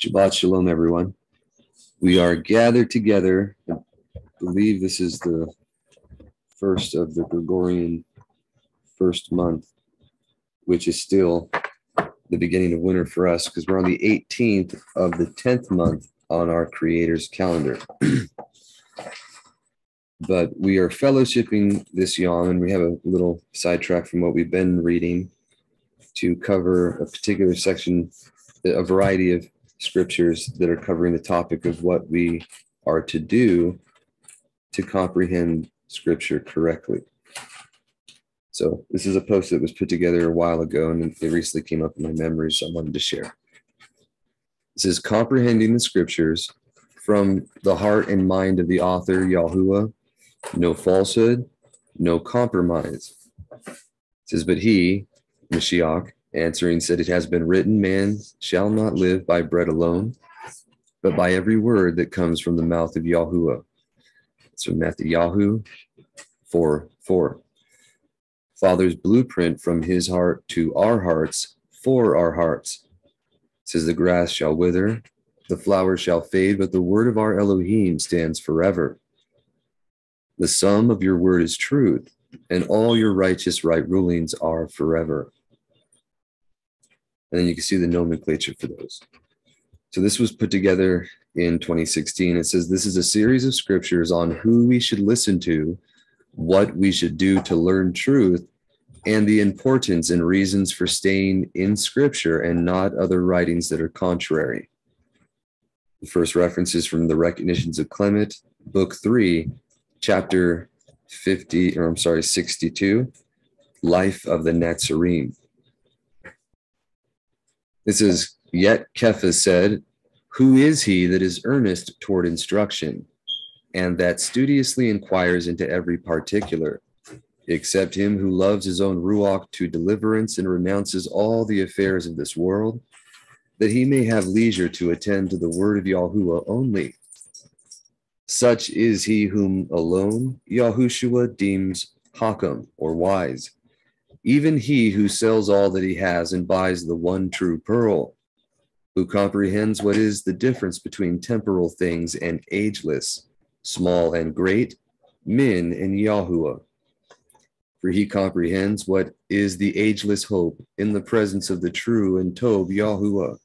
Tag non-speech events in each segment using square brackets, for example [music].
Shabbat Shalom, everyone. We are gathered together. I believe this is the first of the Gregorian first month, which is still the beginning of winter for us because we're on the 18th of the 10th month on our Creator's calendar. [clears throat] but we are fellowshipping this yom, and we have a little sidetrack from what we've been reading to cover a particular section, a variety of scriptures that are covering the topic of what we are to do to comprehend scripture correctly. So this is a post that was put together a while ago and it recently came up in my memories. so I wanted to share. This is comprehending the scriptures from the heart and mind of the author Yahuwah, no falsehood, no compromise. It says, but he, Mashiach, answering said, It has been written, man shall not live by bread alone, but by every word that comes from the mouth of Yahuwah. It's from Mattithyahu 4 4. Father's blueprint from his heart to our hearts for our hearts. It says, The grass shall wither, the flowers shall fade, but the word of our Elohim stands forever. The sum of your word is truth, and all your righteous right rulings are forever. And then you can see the nomenclature for those. So this was put together in 2016. It says this is a series of scriptures on who we should listen to, what we should do to learn truth, and the importance and reasons for staying in scripture and not other writings that are contrary. The first reference is from the Recognitions of Clement, book three, chapter 50, or I'm sorry, 62, Life of the Nazarene. This is yet Kepha said, Who is he that is earnest toward instruction, and that studiously inquires into every particular, except him who loves his own ruach to deliverance and renounces all the affairs of this world, that he may have leisure to attend to the word of Yahuwah only. Such is he whom alone Yahushua deems Hakam or wise even he who sells all that he has and buys the one true pearl, who comprehends what is the difference between temporal things and ageless, small and great, men and Yahuwah. For he comprehends what is the ageless hope in the presence of the true and Tob Yahuwah.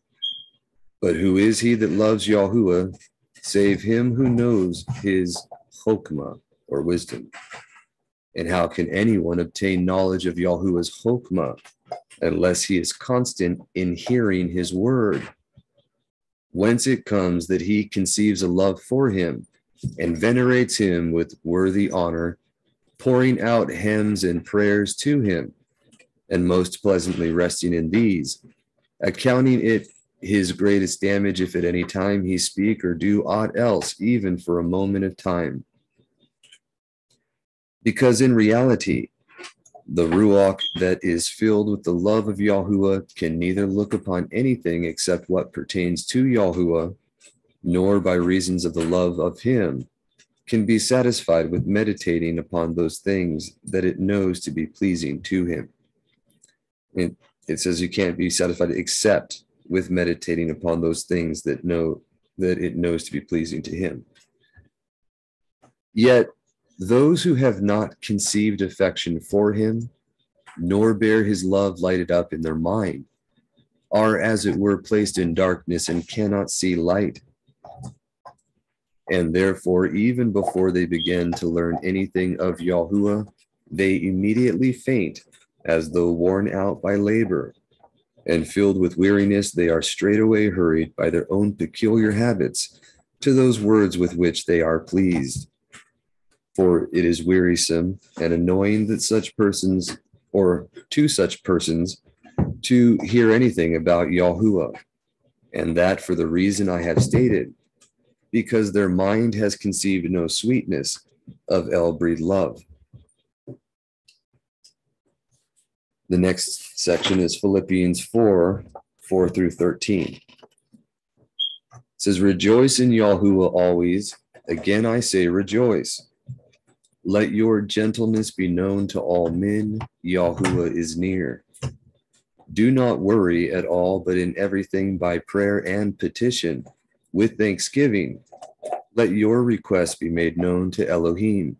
But who is he that loves Yahuwah, save him who knows his chokmah or wisdom? And how can anyone obtain knowledge of Yahuwah's Chokmah unless he is constant in hearing his word? Whence it comes that he conceives a love for him and venerates him with worthy honor, pouring out hymns and prayers to him, and most pleasantly resting in these, accounting it his greatest damage if at any time he speak or do aught else, even for a moment of time because in reality, the Ruach that is filled with the love of Yahuwah can neither look upon anything except what pertains to Yahuwah, nor by reasons of the love of Him can be satisfied with meditating upon those things that it knows to be pleasing to Him. It, it says you can't be satisfied except with meditating upon those things that know that it knows to be pleasing to Him. Yet those who have not conceived affection for him, nor bear his love lighted up in their mind, are as it were placed in darkness and cannot see light. And therefore, even before they begin to learn anything of Yahuwah, they immediately faint as though worn out by labor. And filled with weariness, they are straightway hurried by their own peculiar habits to those words with which they are pleased for it is wearisome and annoying that such persons or to such persons to hear anything about Yahuwah, and that for the reason I have stated, because their mind has conceived no sweetness of El breed love. The next section is Philippians 4 4 through 13. It says, Rejoice in Yahuwah always. Again, I say, rejoice. Let your gentleness be known to all men. Yahuwah is near. Do not worry at all, but in everything by prayer and petition, with thanksgiving, let your requests be made known to Elohim.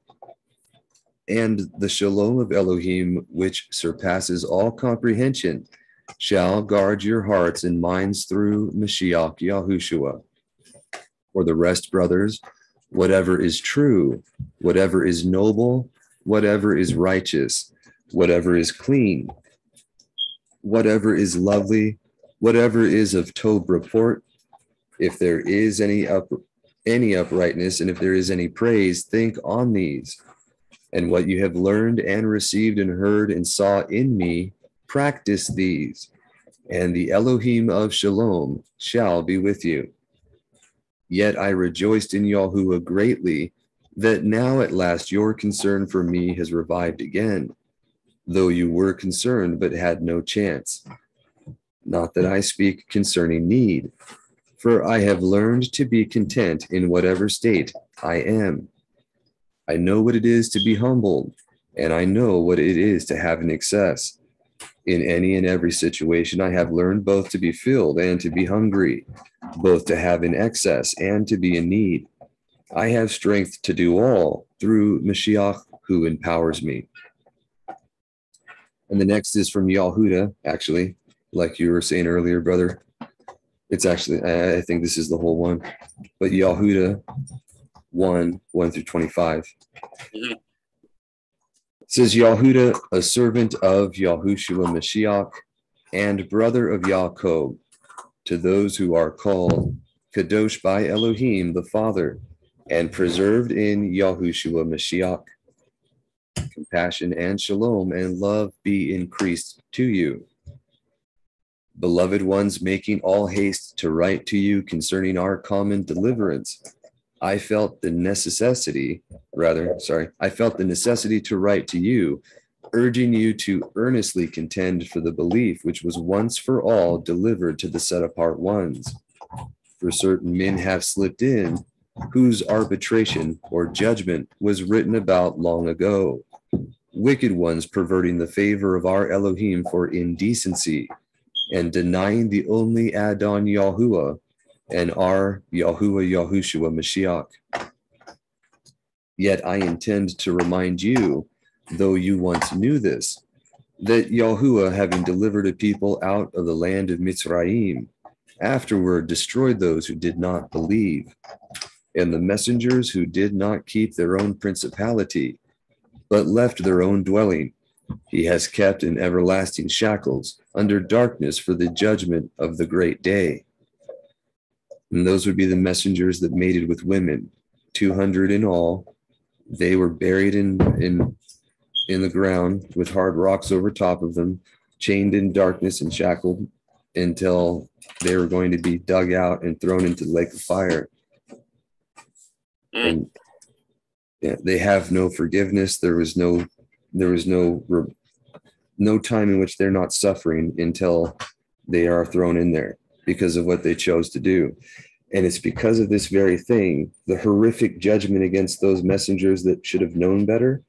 And the shalom of Elohim, which surpasses all comprehension, shall guard your hearts and minds through Mashiach Yahushua. For the rest, brothers, whatever is true, whatever is noble, whatever is righteous, whatever is clean, whatever is lovely, whatever is of Tob report, if there is any up any uprightness, and if there is any praise, think on these. And what you have learned and received and heard and saw in me, practice these, and the Elohim of Shalom shall be with you. Yet I rejoiced in Yahuwah greatly that now at last your concern for me has revived again, though you were concerned but had no chance. Not that I speak concerning need, for I have learned to be content in whatever state I am. I know what it is to be humbled, and I know what it is to have an excess. In any and every situation, I have learned both to be filled and to be hungry, both to have in excess and to be in need. I have strength to do all through Mashiach who empowers me. And the next is from Yahuda, actually, like you were saying earlier, brother. It's actually, I think this is the whole one, but Yahuda 1 1 through 25. Mm-hmm. says Yahuda, a servant of Yahushua Mashiach and brother of Yaakov, to those who are called Kadosh by Elohim the Father and preserved in Yahushua Mashiach. Compassion and shalom and love be increased to you. Beloved ones, making all haste to write to you concerning our common deliverance I felt the necessity, rather, sorry, I felt the necessity to write to you, urging you to earnestly contend for the belief which was once for all delivered to the set apart ones. For certain men have slipped in, whose arbitration or judgment was written about long ago. Wicked ones perverting the favor of our Elohim for indecency and denying the only Adon Yahuwah and our Yahuwah Yahushua Mashiach. Yet I intend to remind you, though you once knew this, that Yahuwah, having delivered a people out of the land of Mitzrayim, afterward destroyed those who did not believe, and the messengers who did not keep their own principality, but left their own dwelling. He has kept in everlasting shackles under darkness for the judgment of the great day. And those would be the messengers that mated with women, 200 in all. They were buried in, in, in the ground with hard rocks over top of them, chained in darkness and shackled until they were going to be dug out and thrown into the lake of fire. Mm. And yeah, they have no forgiveness. There was no, there was no, no time in which they're not suffering until they are thrown in there because of what they chose to do. And it's because of this very thing, the horrific judgment against those messengers that should have known better,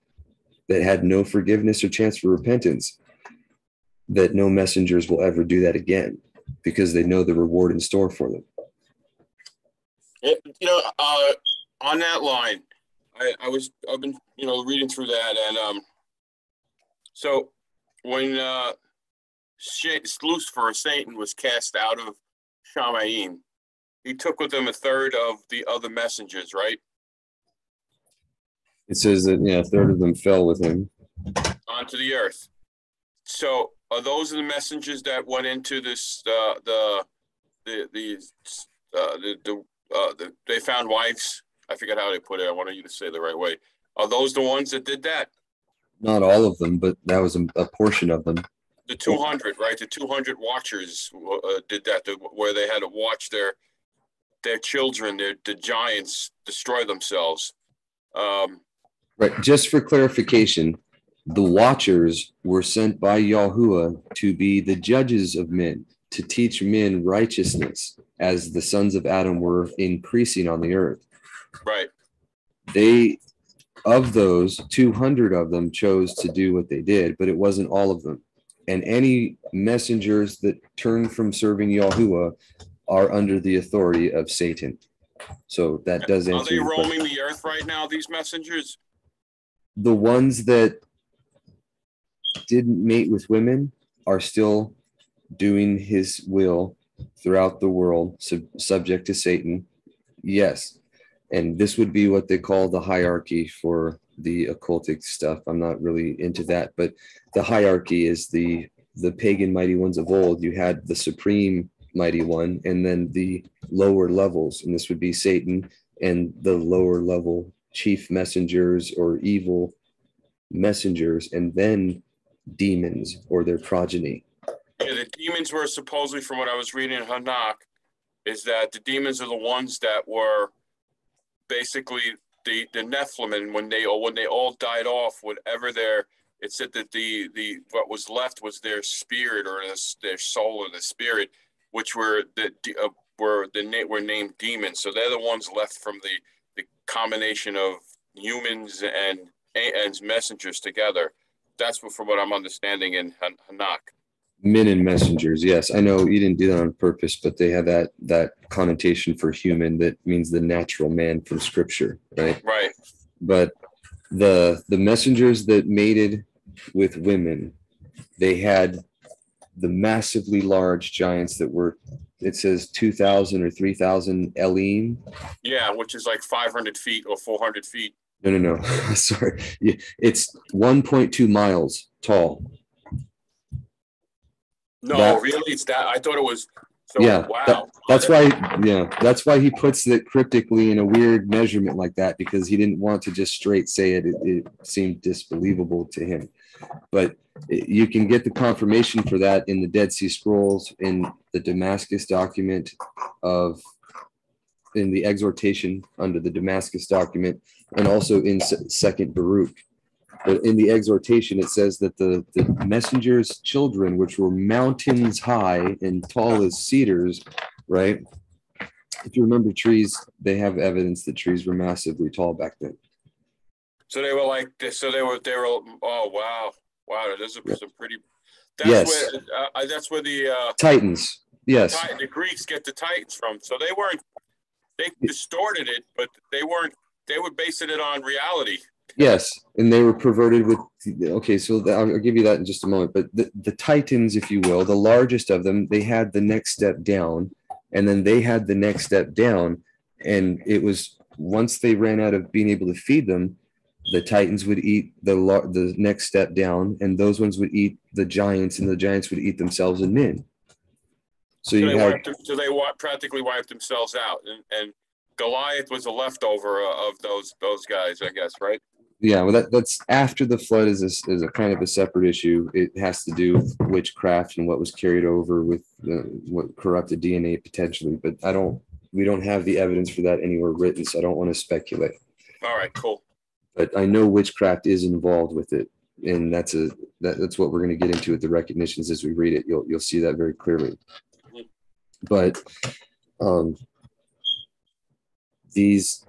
that had no forgiveness or chance for repentance, that no messengers will ever do that again because they know the reward in store for them. It, you know, uh, on that line, I, I was I've been you know reading through that, and um, so when uh, Lucifer, Satan, was cast out of Shamayim, he took with him a third of the other messengers, right? It says that yeah, a third of them fell with him onto the earth. So are those the messengers that went into this uh, the the the uh, the the, uh, the they found wives? I forget how they put it. I wanted you to say the right way. Are those the ones that did that? Not all of them, but that was a, a portion of them. The 200, right? The 200 watchers uh, did that, the, where they had to watch their their children, their the giants, destroy themselves. Um, right. Just for clarification, the watchers were sent by Yahuwah to be the judges of men, to teach men righteousness, as the sons of Adam were increasing on the earth. Right. They, of those, 200 of them chose to do what they did, but it wasn't all of them. and any messengers that turn from serving Yahuwah are under the authority of Satan. So that does answer. Are they your question. roaming the earth right now, these messengers? The ones that didn't mate with women are still doing his will throughout the world, sub- subject to Satan. Yes. And this would be what they call the hierarchy for the occultic stuff. I'm not really into that, but the hierarchy is the the pagan mighty ones of old. You had the supreme mighty one, and then the lower levels, and this would be Satan and the lower level chief messengers or evil messengers, and then demons or their progeny. Yeah, the demons were supposedly, from what I was reading in Hanok, is that the demons are the ones that were basically the the Nephilim, when they when they all died off, whatever their it said that the the what was left was their spirit or their soul or the spirit, which were the uh, were the were named demons. So they're the ones left from the the combination of humans and and messengers together. That's what, from what I'm understanding in Han- Hanok. Men and messengers. Yes, I know you didn't do that on purpose, but they have that that connotation for human that means the natural man from scripture, right? Right. But the the messengers that mated with women, they had the massively large giants that were it says 2000 or 3000 elim Yeah, which is like 500 feet or 400 feet. no no no [laughs] sorry it's 1.2 miles tall No, That- really, it's that. I thought it was. So, Yeah, Wow. That's why, yeah, that's why he puts it cryptically in a weird measurement like that because he didn't want to just straight say it. It, it seemed disbelievable to him. But you can get the confirmation for that in the Dead Sea Scrolls, in the Damascus document of, in the exhortation under the Damascus document, and also in Second Baruch. But in the exhortation, it says that the, the messenger's children, which were mountains high and tall as cedars, right? If you remember trees, they have evidence that trees were massively tall back then. So they were like. this- So they were. They were. Oh wow, wow. Those are Yeah. some pretty. That's Yes. where. Uh, that's where the uh, Titans, yes, Ti- the Greeks get the Titans from. So they weren't. They distorted it, but they weren't. They were basing it on reality. yes, and they were perverted with. Okay, so the- I'll, I'll give you that in just a moment. But the, the Titans, if you will, the largest of them, they had the next step down, and then they had the next step down, and it was once they ran out of being able to feed them, the Titans would eat the the next step down, and those ones would eat the giants, and the giants would eat themselves and men. So So you they had wiped. them- So they practically wiped themselves out, and, and Goliath was a leftover uh, of those those guys, I guess, right? yeah well that, that's after the flood is a, is a kind of a separate issue it has to do with witchcraft and what was carried over with uh, what corrupted dna potentially but i don't we don't have the evidence for that anywhere written so i don't want to speculate All right, cool. But i know witchcraft is involved with it. And that's a that, that's what we're going to get into with the recognitions as we read it. You'll you'll see that very clearly. But um these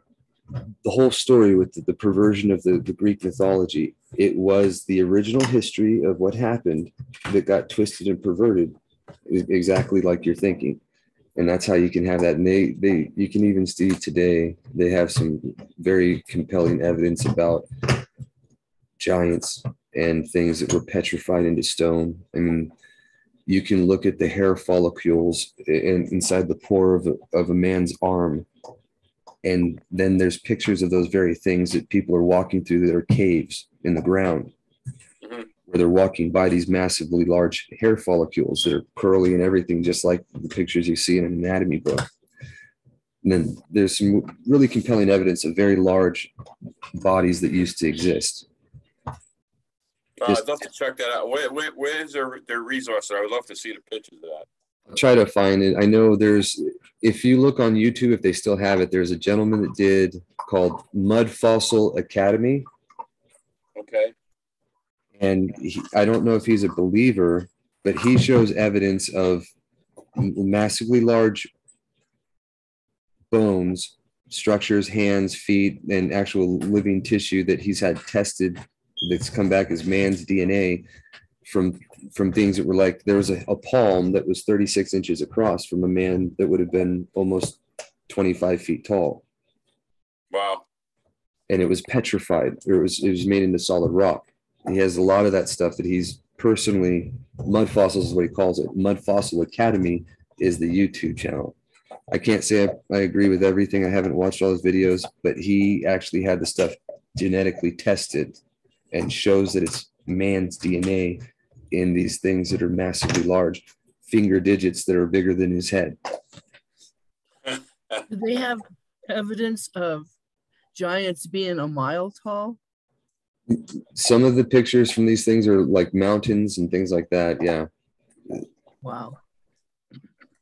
the whole story with the, the perversion of the, the Greek mythology, it was the original history of what happened that got twisted and perverted, exactly like you're thinking. And that's how you can have that. And they, they, you can even see today, they have some very compelling evidence about giants and things that were petrified into stone. I mean, you can look at the hair follicles in, inside the pore of a, of a man's arm and then there's pictures of those very things that people are walking through that are caves in the ground. Where they're walking by these massively large hair follicles that are curly and everything just like the pictures you see in an anatomy book and then there's some really compelling evidence of very large bodies that used to exist Uh, I'd love to check that out. Where, where, where's their, their resource? I would love to see the pictures of that. I'll try to find it. I know there's, if you look on YouTube, if they still have it, there's a gentleman that did called Mud Fossil Academy. And he, I don't know if he's a believer, but he shows evidence of massively large bones, structures, hands, feet, and actual living tissue that he's had tested that's come back as man's DNA from from things that were like there was a, a palm that was 36 inches across from a man that would have been almost 25 feet tall Wow. and it was petrified or it was it was made into solid rock he has a lot of that stuff that he's personally mud fossils is what he calls it. Mud fossil academy is the youtube channel. I can't say I, I agree with everything. I haven't watched all his videos but he actually had the stuff genetically tested and shows that it's man's dna in these things that are massively large finger digits that are bigger than his head. Do they have evidence of giants being a mile tall? Some of the pictures from these things are like mountains and things like that yeah Wow.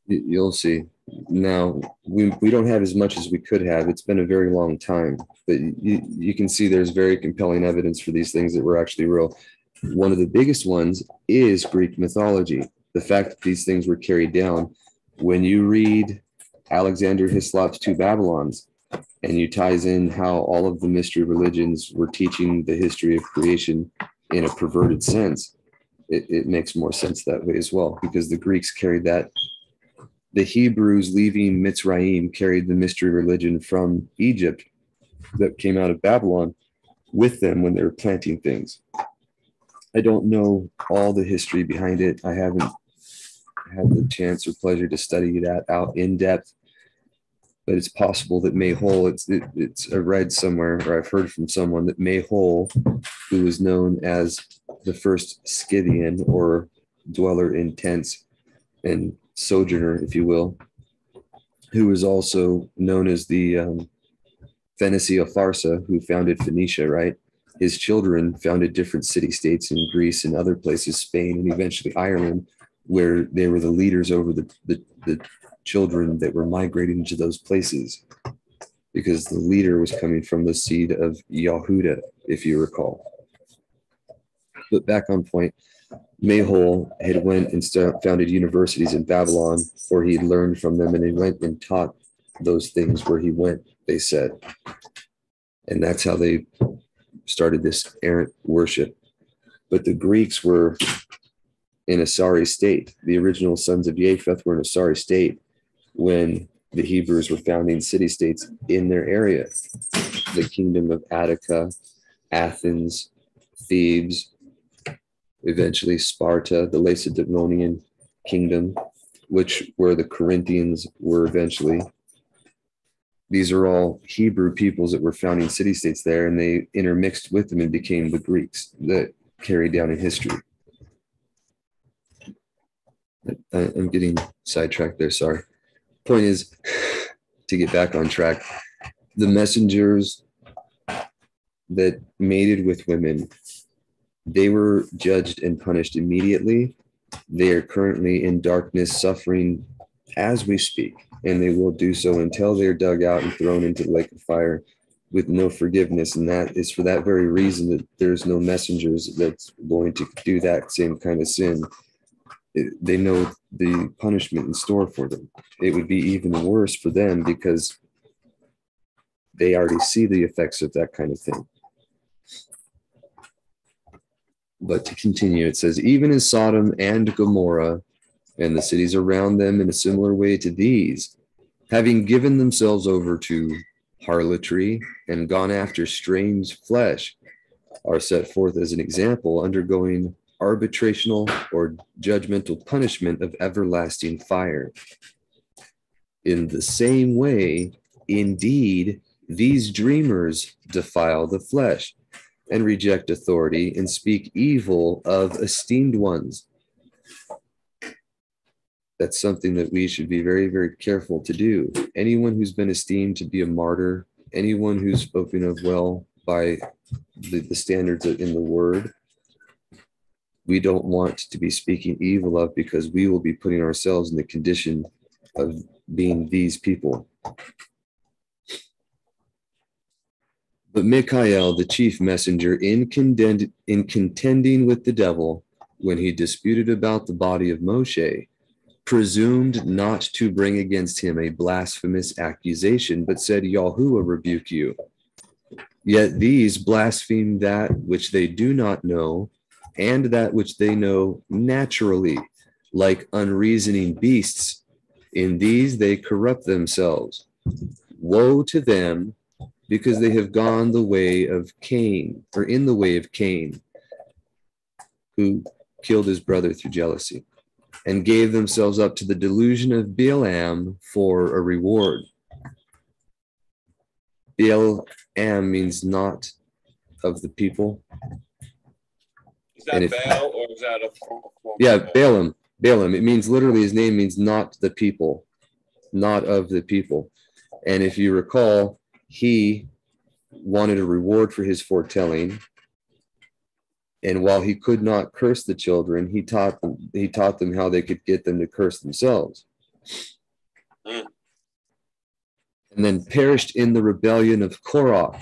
You- You'll see. Now we we don't have as much as we could have. It's been a very long time, but you you can see there's very compelling evidence for these things that were actually real. One of the biggest ones is Greek mythology. The fact that these things were carried down. When you read Alexander Hislop's Two Babylons, and you ties in how all of the mystery religions were teaching the history of creation in a perverted sense, it, it makes more sense that way as well because the Greeks carried that. The Hebrews leaving Mitzrayim carried the mystery religion from Egypt that came out of Babylon with them when they were planting things. I don't know all the history behind it. I haven't had the chance or pleasure to study that out in depth, but it's possible that Mahol, it's it, it's I read somewhere or I've heard from someone that Mahol, who was known as the first Scythian or dweller in tents and sojourner, if you will, who was also known as the um, Phoenicia Farsa, who founded Phoenicia, right? His children founded different city states in Greece and other places, Spain, and eventually Ireland, where they were the leaders over the, the, the children that were migrating to those places because the leader was coming from the seed of Yahuda, if you recall. But back on point, Mahol had went and founded universities in Babylon where he learned from them and he went and taught those things where he went, they said. And that's how they started this errant worship. But the Greeks were in a sorry state. The original sons of Japheth were in a sorry state when the Hebrews were founding city states in their area. The kingdom of Attica, Athens, Thebes, eventually Sparta, the Lacedaemonian kingdom, which where the Corinthians were eventually. These are all Hebrew peoples that were founding city states there, and they intermixed with them and became the Greeks that carried down in history. I'm getting sidetracked there. Sorry. Point is to get back on track. The messengers that mated with women, they were judged and punished immediately. They are currently in darkness, suffering as we speak, and they will do so until they're dug out and thrown into the lake of fire with no forgiveness. And that is for that very reason that there's no messengers that's going to do that same kind of sin it- they know the punishment in store for them. It would be even worse for them because they already see the effects of that kind of thing. But to continue, it says, even in Sodom and Gomorrah and the cities around them in a similar way to these, having given themselves over to harlotry and gone after strange flesh, are set forth as an example, undergoing arbitrational or judgmental punishment of everlasting fire. In the same way, indeed, these dreamers defile the flesh and reject authority and speak evil of esteemed ones. That's something that we should be very, very careful to do. Anyone who's been esteemed to be a martyr, anyone who's spoken of well by the, the standards in the word, we don't want to be speaking evil of because we will be putting ourselves in the condition of being these people. But Michael, the chief messenger, in, contend- in contending with the devil, when he disputed about the body of Moshe, presumed not to bring against him a blasphemous accusation, but said, Yahuwah rebuke you. Yet these blaspheme that which they do not know, and that which they know naturally, like unreasoning beasts. In these they corrupt themselves. Woe to them, because they have gone the way of Cain, or in the way of Cain, who killed his brother through jealousy, and gave themselves up to the delusion of Balaam for a reward. Balaam means not of the people. Is that And Baal or is that a? form- form Yeah, Balaam. Balaam. It means literally his name means not the people, not of the people. And if you recall, he wanted a reward for his foretelling. And while he could not curse the children, he taught them he taught them how they could get them to curse themselves. Mm. And then perished in the rebellion of Korach.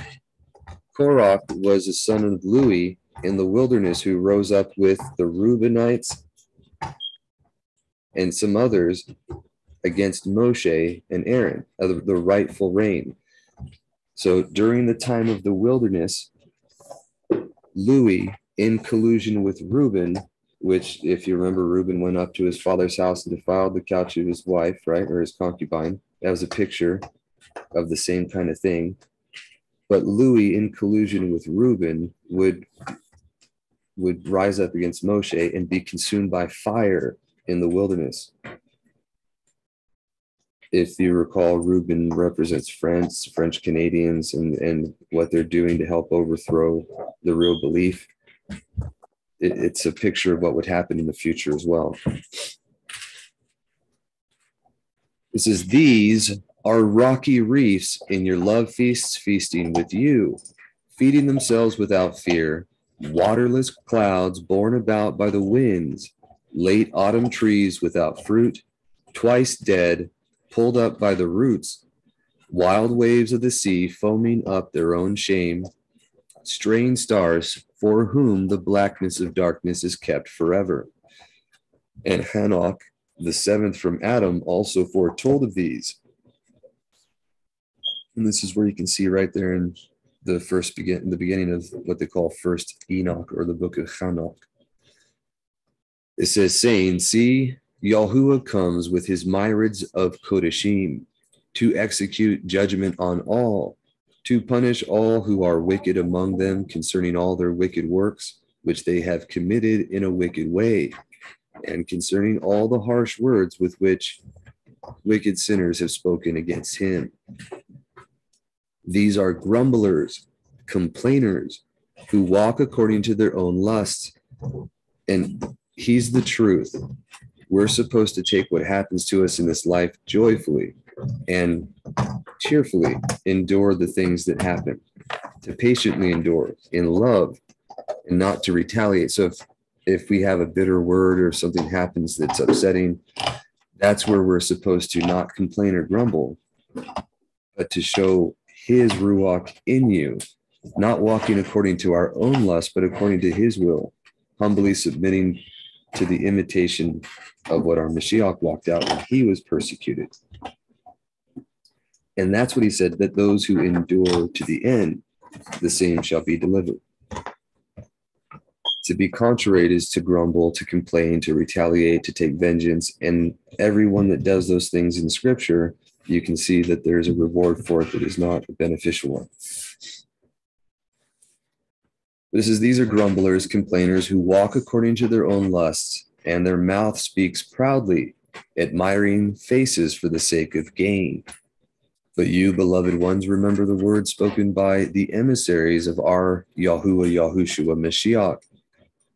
Korach was a son of Lewi in the wilderness who rose up with the Reubenites and some others against Moshe and Aaron, the, the rightful reign. So during the time of the wilderness, Lewi, in collusion with Reuben, which, if you remember, Reuben went up to his father's house and defiled the couch of his wife, right, or his concubine. That was a picture of the same kind of thing. But Lewi, in collusion with Reuben, would would rise up against Moshe and be consumed by fire in the wilderness. If you recall, Reuben represents France, French Canadians, and, and what they're doing to help overthrow the real belief. It, it's a picture of what would happen in the future as well. It says, These are rocky reefs in your love feasts, feasting with you, feeding themselves without fear, waterless clouds borne about by the winds, late autumn trees without fruit, twice dead, pulled up by the roots, wild waves of the sea foaming up their own shame, strange stars for whom the blackness of darkness is kept forever. And Hanok, the seventh from Adam, also foretold of these. And this is where you can see right there in the first begin the beginning of what they call first Enoch or the book of Hanok. It says, saying, See, Yahuwah comes with his myriads of Kodashim to execute judgment on all, to punish all who are wicked among them concerning all their wicked works, which they have committed in a wicked way, and concerning all the harsh words with which wicked sinners have spoken against him. These are grumblers, complainers, who walk according to their own lusts. And he's the truth. We're supposed to take what happens to us in this life joyfully and cheerfully endure the things that happen, to patiently endure in love and not to retaliate. So if if we have a bitter word or something happens that's upsetting, that's where we're supposed to not complain or grumble, but to show his ruach in you, not walking according to our own lust, but according to his will, humbly submitting to the imitation of what our Mashiach walked out when he was persecuted. And that's what he said that those who endure to the end, the same shall be delivered. To be contrary is to grumble, to complain, to retaliate, to take vengeance. And everyone that does those things in scripture, you can see that there's a reward for it that is not a beneficial one. This is these are grumblers, complainers who walk according to their own lusts, and their mouth speaks proudly, admiring faces for the sake of gain. But you, beloved ones, remember the words spoken by the emissaries of our Yahuwah Yahushua Mashiach,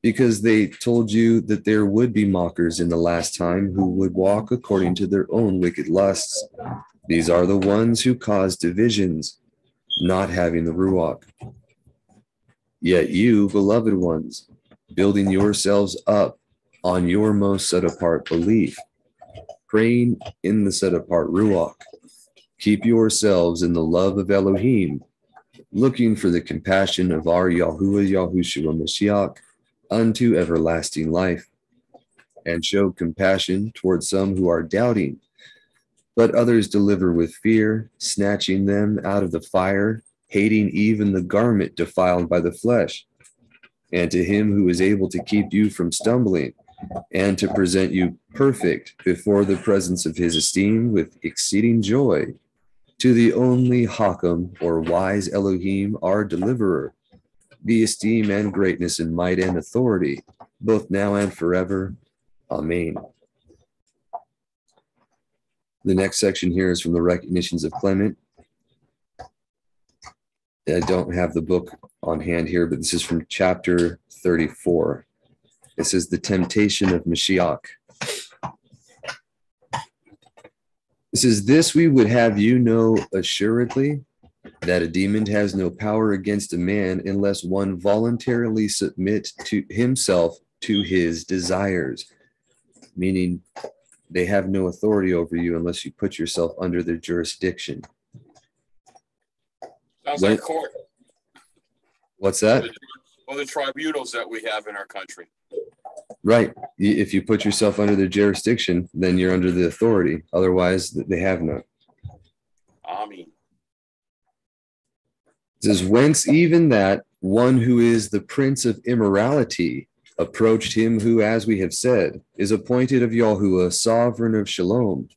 because they told you that there would be mockers in the last time who would walk according to their own wicked lusts. These are the ones who cause divisions, not having the Ruach. Yet you, beloved ones, building yourselves up on your most set apart belief, praying in the set apart Ruach, keep yourselves in the love of Elohim, looking for the compassion of our Yahuwah Yahushua Mashiach unto everlasting life, and show compassion towards some who are doubting, but others deliver with fear, snatching them out of the fire, hating even the garment defiled by the flesh. and to him who is able to keep you from stumbling, and to present you perfect before the presence of his esteem with exceeding joy, to the only Hakam or wise Elohim, our deliverer, be esteem and greatness and might and authority, both now and forever. Amen. The next section here is from the recognitions of Clement. I don't have the book on hand here, but this is from chapter 34. This is the temptation of Mashiach. This is this we would have you know assuredly that a demon has no power against a man unless one voluntarily submit to himself to his desires, meaning they have no authority over you unless you put yourself under their jurisdiction. Sounds When- like court. What's that? Or the tribunals that we have in our country. Right. If you put yourself under their jurisdiction, then you're under the authority. Otherwise, they have none. I mean, It says, Whence even that one who is the prince of immorality approached him who, as we have said, is appointed of Yahuwah, sovereign of Shalom,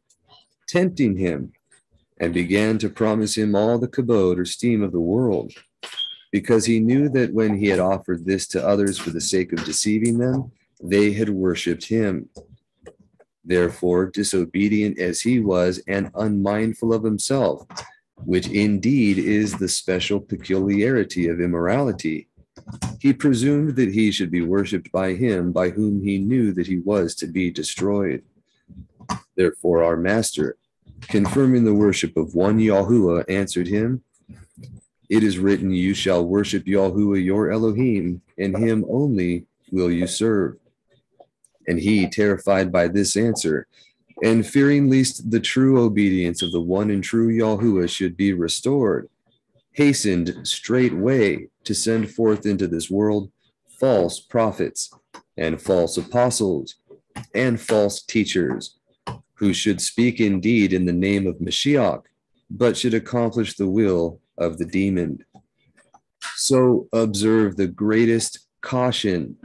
tempting him, and began to promise him all the kabod or steam of the world, because he knew that when he had offered this to others for the sake of deceiving them, they had worshipped him. Therefore, disobedient as he was and unmindful of himself, which indeed is the special peculiarity of immorality. He presumed that he should be worshipped by him by whom he knew that he was to be destroyed. Therefore, our master, confirming the worship of one Yahuwah, answered him, It is written, You shall worship Yahuwah your Elohim, and him only will you serve. And he, terrified by this answer, and fearing lest the true obedience of the one and true Yahuwah should be restored, hastened straightway to send forth into this world false prophets and false apostles and false teachers, who should speak indeed in the name of Mashiach, but should accomplish the will of the demon. So observe the greatest caution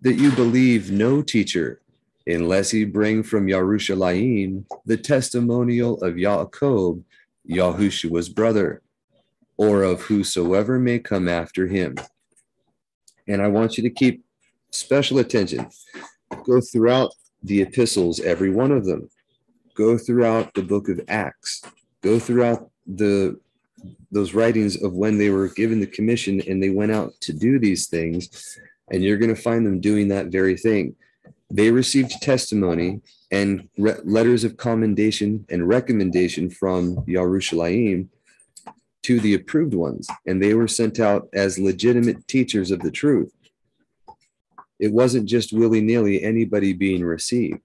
that you believe no teacher unless he bring from Yerushalayim the testimonial of Yaakov, Yahushua's brother, or of whosoever may come after him. And I want you to keep special attention. Go throughout the epistles, every one of them. Go throughout the book of Acts. Go throughout the those writings of when they were given the commission and they went out to do these things, and you're going to find them doing that very thing they received testimony and re- letters of commendation and recommendation from Yerushalayim to the approved ones, and they were sent out as legitimate teachers of the truth. It wasn't just willy nilly anybody being received.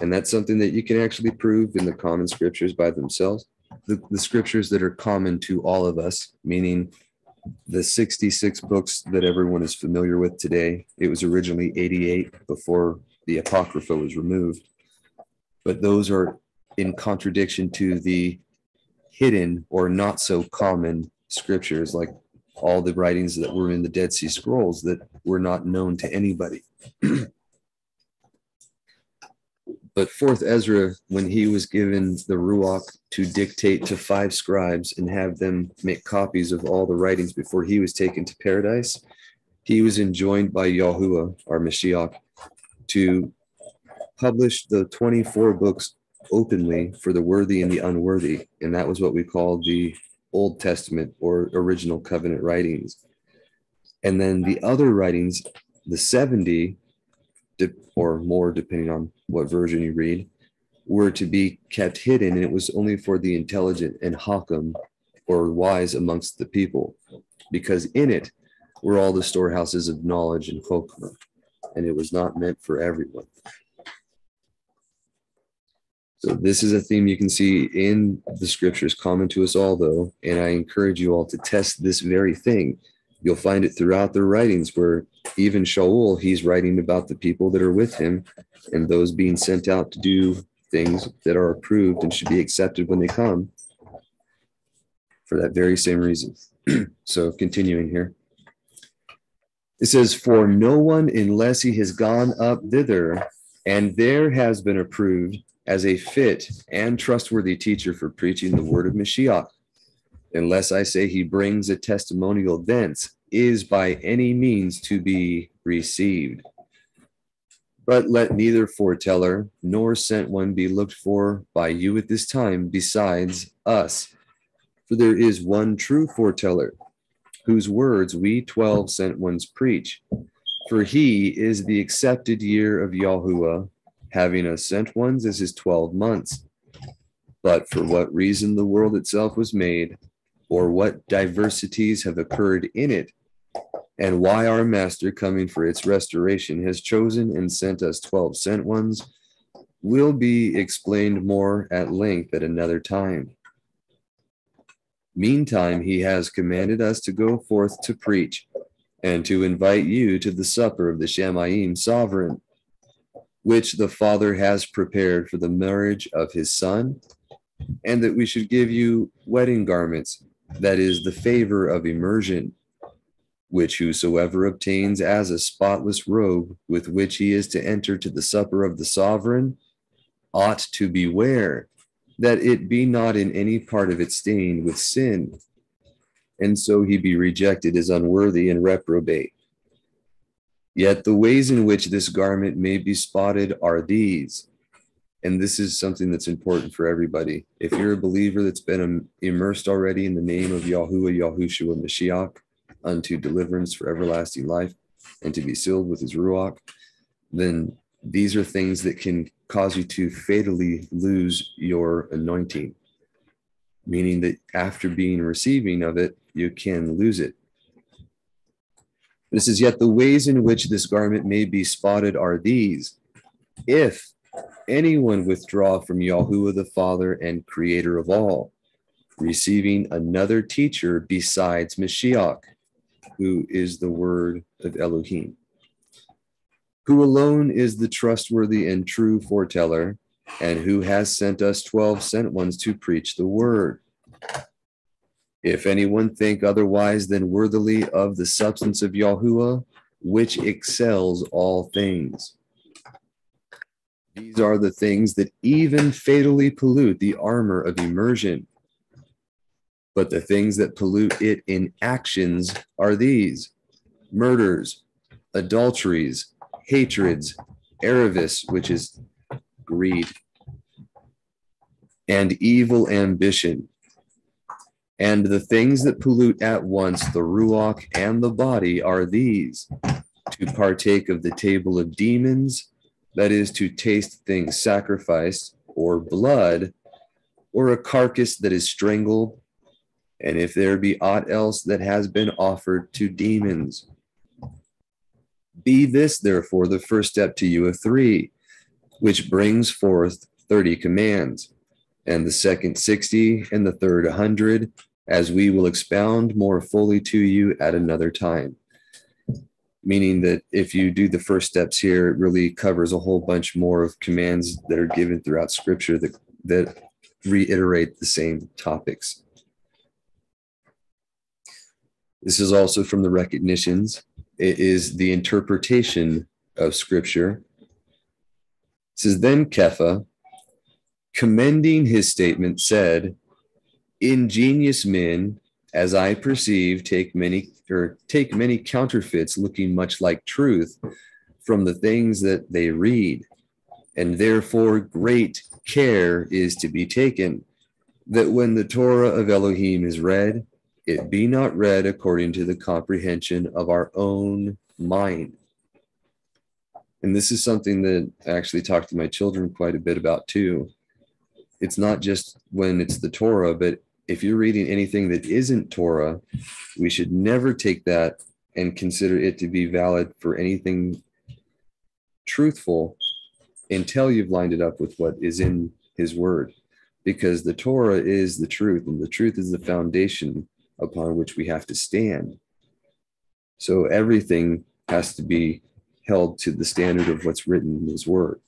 And that's something that you can actually prove in the common scriptures by themselves. The, the scriptures that are common to all of us, meaning the 66 books that everyone is familiar with today. It was originally 88 before the Apocrypha was removed. But those are in contradiction to the hidden or not so common scriptures, like all the writings that were in the Dead Sea Scrolls that were not known to anybody. [clears throat] but fourth Ezra, when he was given the Ruach to dictate to five scribes and have them make copies of all the writings before he was taken to paradise, he was enjoined by Yahuwah, our Mashiach, to publish the 24 books openly for the worthy and the unworthy. And that was what we call the Old Testament or original covenant writings. And then the other writings, the 70 or more, depending on what version you read, were to be kept hidden. And it was only for the intelligent and Hakam or wise amongst the people, because in it were all the storehouses of knowledge and Chokmah and it was not meant for everyone. So this is a theme you can see in the scriptures common to us all, though, and I encourage you all to test this very thing. You'll find it throughout the writings where even Shaul, he's writing about the people that are with him and those being sent out to do things that are approved and should be accepted when they come for that very same reason. [clears throat] so continuing here. It says, For no one, unless he has gone up thither, and there has been approved as a fit and trustworthy teacher for preaching the word of Mashiach, unless I say he brings a testimonial thence, is by any means to be received. But let neither foreteller nor sent one be looked for by you at this time besides us. For there is one true foreteller, whose words we twelve sent ones preach. For he is the accepted year of Yahuwah, having us sent ones as his twelve months. But for what reason the world itself was made, or what diversities have occurred in it, and why our master coming for its restoration has chosen and sent us 12 sent ones will be explained more at length at another time. Meantime, he has commanded us to go forth to preach and to invite you to the supper of the Shamayim sovereign, which the Father has prepared for the marriage of his Son, and that we should give you wedding garments, that is, the favor of immersion which whosoever obtains as a spotless robe with which he is to enter to the supper of the sovereign ought to beware that it be not in any part of it stained with sin, and so he be rejected as unworthy and reprobate. Yet the ways in which this garment may be spotted are these. And this is something that's important for everybody. If you're a believer that's been immersed already in the name of Yahuwah, Yahushua, Mashiach, unto deliverance for everlasting life and to be sealed with his ruach, then these are things that can cause you to fatally lose your anointing, meaning that after being receiving of it, you can lose it. This is yet the ways in which this garment may be spotted are these. If anyone withdraw from Yahuwah the Father and Creator of all, receiving another teacher besides Mashiach, who is the word of Elohim, who alone is the trustworthy and true foreteller, and who has sent us 12 sent ones to preach the word. If anyone think otherwise than worthily of the substance of Yahuwah, which excels all things. These are the things that even fatally pollute the armor of immersion but the things that pollute it in actions are these murders, adulteries, hatreds, avarice, which is greed, and evil ambition. And the things that pollute at once the ruach and the body are these to partake of the table of demons, that is, to taste things sacrificed, or blood, or a carcass that is strangled, and if there be aught else that has been offered to demons. Be this, therefore, the first step to you of three, which brings forth 30 commands, and the second 60, and the third 100, as we will expound more fully to you at another time. Meaning that if you do the first steps here, it really covers a whole bunch more of commands that are given throughout Scripture that, that reiterate the same topics. This is also from the recognitions. It is the interpretation of scripture. It says, Then Kepha, commending his statement, said, Ingenious men, as I perceive, take many or take many counterfeits looking much like truth from the things that they read, and therefore great care is to be taken that when the Torah of Elohim is read, it be not read according to the comprehension of our own mind. And this is something that I actually talk to my children quite a bit about too. It's not just when it's the Torah, but if you're reading anything that isn't Torah, we should never take that and consider it to be valid for anything truthful until you've lined it up with what is in his word because the Torah is the truth and the truth is the foundation upon which we have to stand. So everything has to be held to the standard of what's written in his word.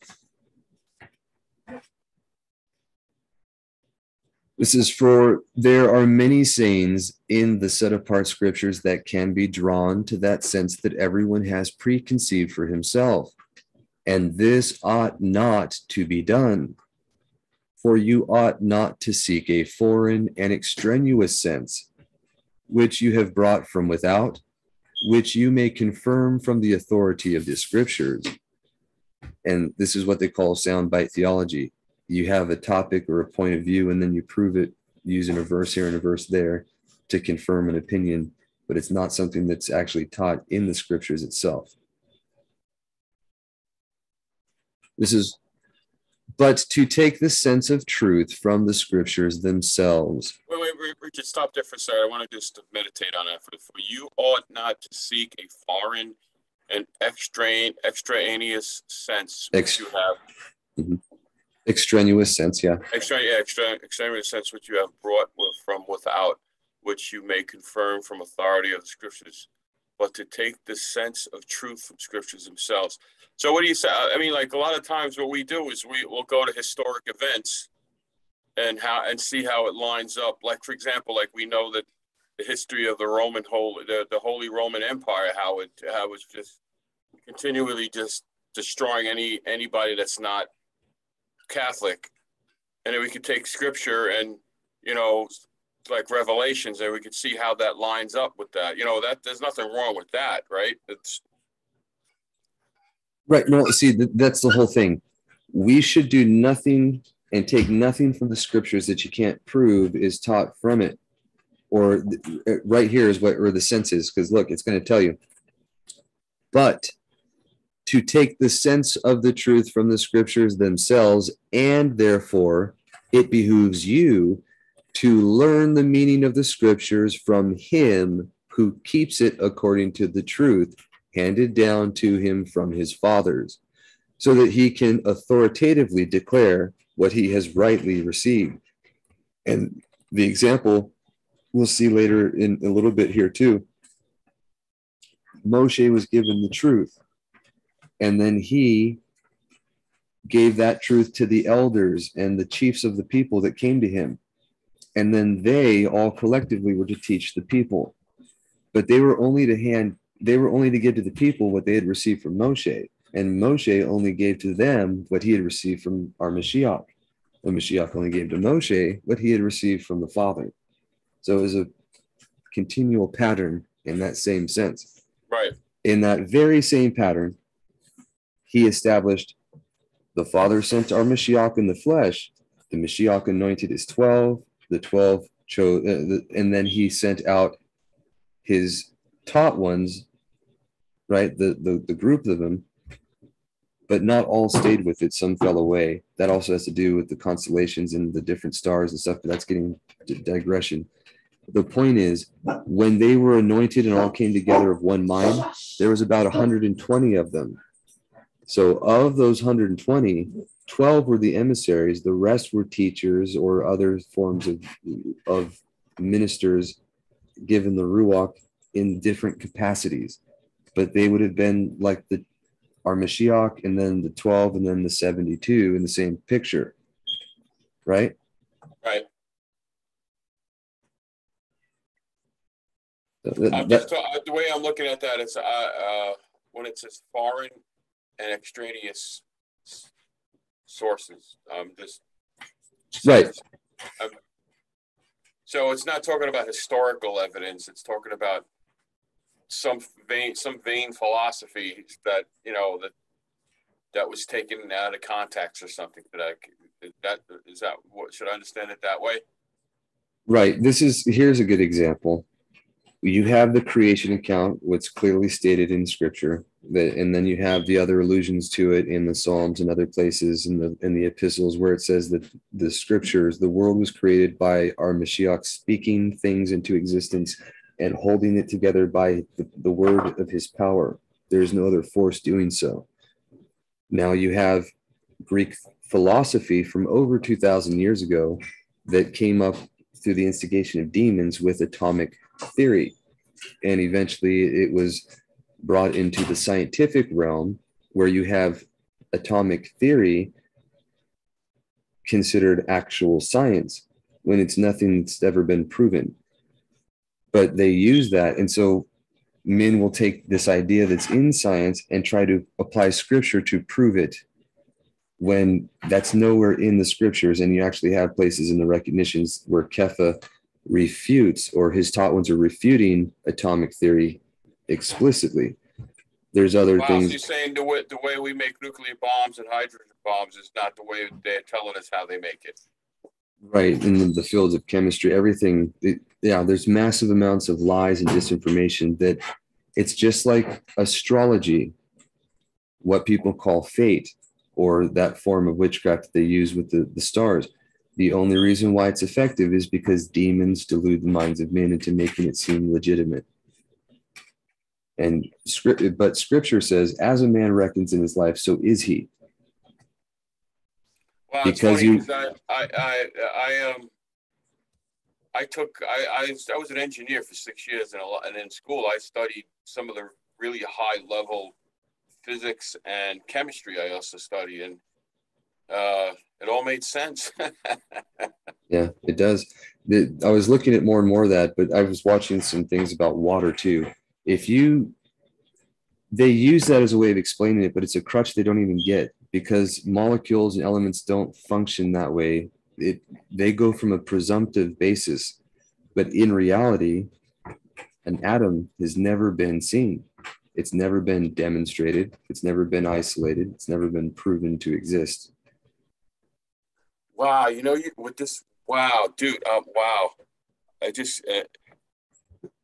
This is for there are many sayings in the set apart scriptures that can be drawn to that sense that everyone has preconceived for himself. And this ought not to be done. For you ought not to seek a foreign and extraneous sense, which you have brought from without, which you may confirm from the authority of the scriptures. And this is what they call soundbite theology. You have a topic or a point of view, and then you prove it using a verse here and a verse there to confirm an opinion, but it's not something that's actually taught in the scriptures itself. This is but to take the sense of truth from the scriptures themselves. Wait, wait, wait Richard, stop there for a second. I want to just meditate on that. For, for you ought not to seek a foreign and extraneous, extraneous sense Ex- which you have. Mm-hmm. Extraneous sense, yeah. Extra, yeah, extra, extraneous sense which you have brought with, from without, which you may confirm from authority of the scriptures, but to take the sense of truth from scriptures themselves. So what do you say? I mean, like a lot of times what we do is we will go to historic events and how and see how it lines up. Like for example, like we know that the history of the Roman Holy the, the Holy Roman Empire, how it how it's just continually just destroying any anybody that's not Catholic. And then we could take scripture and, you know, like revelations and we could see how that lines up with that. You know, that there's nothing wrong with that, right? It's Right. No, see, th- that's the whole thing. We should do nothing and take nothing from the scriptures that you can't prove is taught from it. Or uh, right here is what, or the sense is, because look, it's going to tell you. But to take the sense of the truth from the scriptures themselves, and therefore it behooves you to learn the meaning of the scriptures from him who keeps it according to the truth handed down to him from his fathers, so that he can authoritatively declare what he has rightly received. And the example we'll see later in a little bit here too. Moshe was given the truth, and then he gave that truth to the elders and the chiefs of the people that came to him. And then they all collectively were to teach the people. But they were only to hand they were only to give to the people what they had received from Moshe, and Moshe only gave to them what he had received from our Mashiach. And Mashiach only gave to Moshe what he had received from the Father. So it was a continual pattern in that same sense. right. In that very same pattern, he established the Father sent our Mashiach in the flesh. The Mashiach anointed his 12, the 12 chose, uh, and then he sent out his taught ones right? The, the the group of them, but not all stayed with it. Some fell away. That also has to do with the constellations and the different stars and stuff. But that's getting digression. The point is, when they were anointed and all came together of one mind, there was about 120 of them. So of those 120, 12 were the emissaries. The rest were teachers or other forms of of ministers given the ruach in different capacities but they would have been like the our Mashiach and then the 12 and then the 72 in the same picture. Right? Right. That- just, uh, the way I'm looking at that is, uh, uh, when it says foreign and extraneous sources, um, just. Right. Um, So it's not talking about historical evidence, it's talking about some vain, some vain philosophy that, you know, that that was taken out of context or something that I, that, is that, what, should I understand it that way? right. This is here's a good example. You have the creation account, what's clearly stated in scripture, that and then you have the other allusions to it in the Psalms and other places in the in the epistles where it says that the scriptures, the world was created by our Mashiach speaking things into existence and holding it together by the, the word of his power. There's no other force doing so. Now you have Greek philosophy from over 2,000 years ago that came up through the instigation of demons with atomic theory. And eventually it was brought into the scientific realm where you have atomic theory considered actual science. when it's nothing that's ever been proven. But they use that. And so men will take this idea that's in science and try to apply scripture to prove it when that's nowhere in the scriptures. And you actually have places in the recognitions where Kepha refutes or his taught ones are refuting atomic theory explicitly. There's other Wow, so things. you're saying the way, the way we make nuclear bombs and hydrogen bombs is not the way they're telling us how they make it. right in the, fields of chemistry everything it, yeah there's massive amounts of lies and disinformation that it's just like astrology what people call fate or that form of witchcraft that they use with the, the stars the only reason why it's effective is because demons delude the minds of men into making it seem legitimate. And script but scripture says as a man reckons in his life so is he. Well, Because you- I, I, I, I, um, I took, I, I, I was an engineer for six years and a lot, and in school I studied some of the really high level physics and chemistry I also studied. And, uh, it all made sense. [laughs] Yeah, it does. The, I was looking at more and more of that, but I was watching some things about water too. If you, they use that as a way of explaining it, but it's a crutch they don't even get because molecules and elements don't function that way. It they go from a presumptive basis, but in reality, an atom has never been seen. It's never been demonstrated. It's never been isolated. It's never been proven to exist. Wow. You know, you with this, wow, dude, um, wow. I just, uh,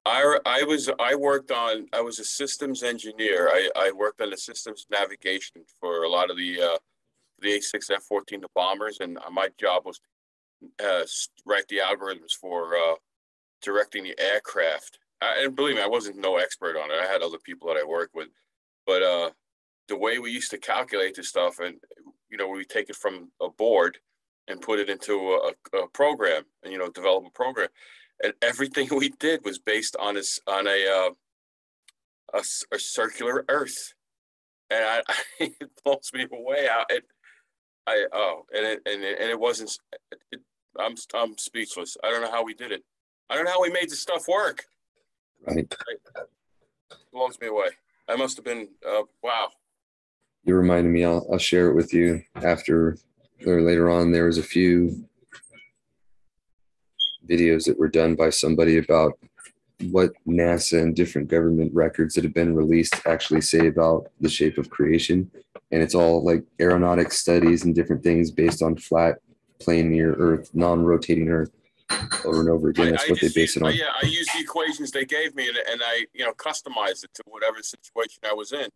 I, I was, I worked on, I was a systems engineer. I, I worked on the systems navigation for a lot of the, uh, the A6 F-14, the bombers, and my job was uh, write the algorithms for uh, directing the aircraft. I, and believe me, I wasn't no expert on it. I had other people that I worked with, but uh, the way we used to calculate this stuff, and you know, we take it from a board and put it into a, a program, and you know, develop a program, and everything [laughs] we did was based on a on a uh, a, a circular Earth, and I, [laughs] it blows me away. How it, I oh, and it and it, and it wasn't. It, I'm I'm speechless. I don't know how we did it. I don't know how we made this stuff work. Right. it blows me away. I must have been uh, wow. you reminded me I'll, I'll share it with you after or later on there was a few videos that were done by somebody about what nasa and different government records that have been released actually say about the shape of creation and it's all like aeronautic studies and different things based on flat plane near earth non-rotating earth over and over again that's I what they base used, it on yeah, I used the equations they gave me, and, and I you know customized it to whatever situation I was in.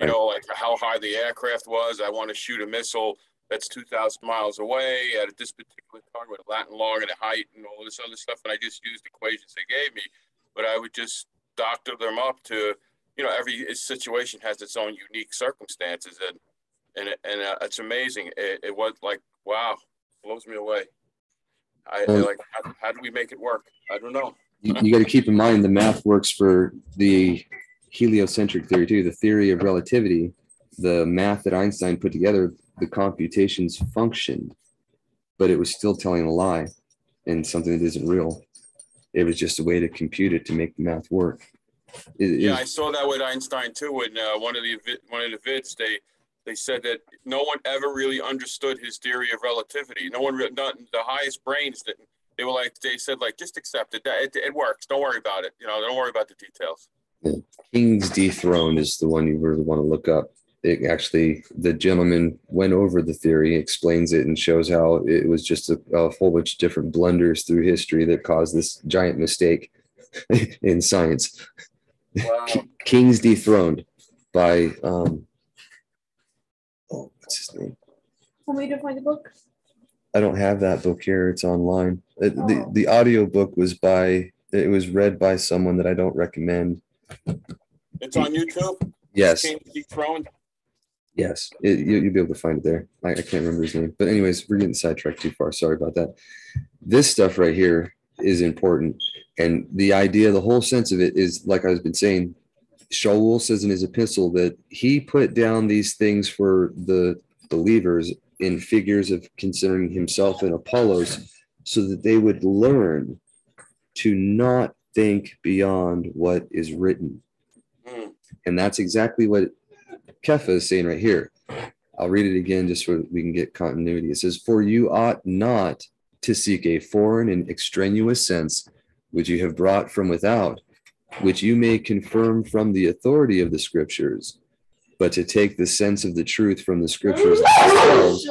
You Right. know, like how high the aircraft was. I want to shoot a missile that's two thousand miles away at this particular target with a Latin log and a height and all this other stuff. And I just used equations they gave me, but I would just doctor them up to you know every situation has its own unique circumstances and and and uh, it's amazing. It, it was like wow, blows me away. I, I like how, how do we make it work? I don't know. you, you got to keep in mind the math works for the heliocentric theory too the theory of relativity the math that einstein put together the computations functioned but it was still telling a lie and something that isn't real it was just a way to compute it to make the math work It- Yeah, I saw that with Einstein too. In uh, one of the one of the vids, they they said that no one ever really understood his theory of relativity. No one, not the highest brains didn't. They were like, they said like, just accept it. That it, it works. Don't worry about it. You know, don't worry about the details. king's dethroned is the one you really want to look up it actually the gentleman went over the theory explains it and shows how it was just a, a whole bunch of different blunders through history that caused this giant mistake [laughs] in science Wow. king's dethroned by um oh what's his name Want me to find the book? i don't have that book here it's online It- the Oh. the audio book was by it was read by someone that i don't recommend It's on YouTube. yes King dethroned. Yes, it, you, you'll be able to find it there. I, I can't remember his name, but anyways, we're getting sidetracked too far. Sorry about that. This stuff right here is important, and the idea, the whole sense of it is, like I've been saying, Shaul says in his epistle that he put down these things for the believers in figures of considering himself and Apollos, so that they would learn to not think beyond what is written. Mm. And that's exactly what Kepha is saying right here. I'll read it again just so we can get continuity. It says, For you ought not to seek a foreign and extraneous sense which you have brought from without, which you may confirm from the authority of the scriptures, but to take the sense of the truth from the scriptures themselves.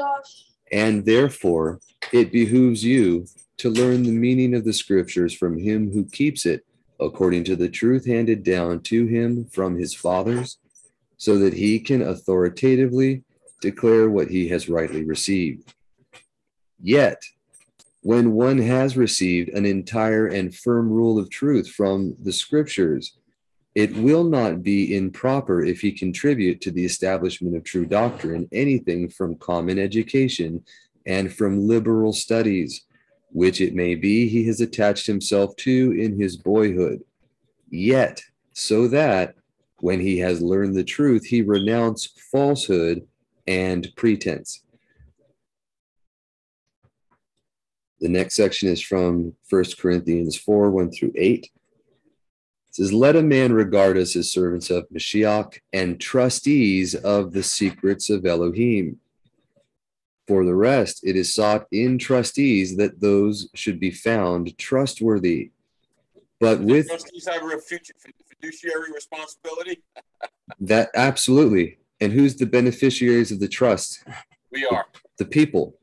And therefore, it behooves you to learn the meaning of the scriptures from him who keeps it according to the truth handed down to him from his fathers, so that he can authoritatively declare what he has rightly received. Yet, when one has received an entire and firm rule of truth from the scriptures, it will not be improper if he contribute to the establishment of true doctrine anything from common education and from liberal studies, which it may be he has attached himself to in his boyhood. Yet, so that when he has learned the truth, he renounce falsehood and pretense. The next section is from 1 Corinthians 4 1 through 8. It says, Let a man regard us as servants of Mashiach and trustees of the secrets of Elohim. For the rest, it is sought in trustees that those should be found trustworthy. But with Trustees a future fiduciary responsibility. that, absolutely. And who's the beneficiaries of the trust? We are. the people.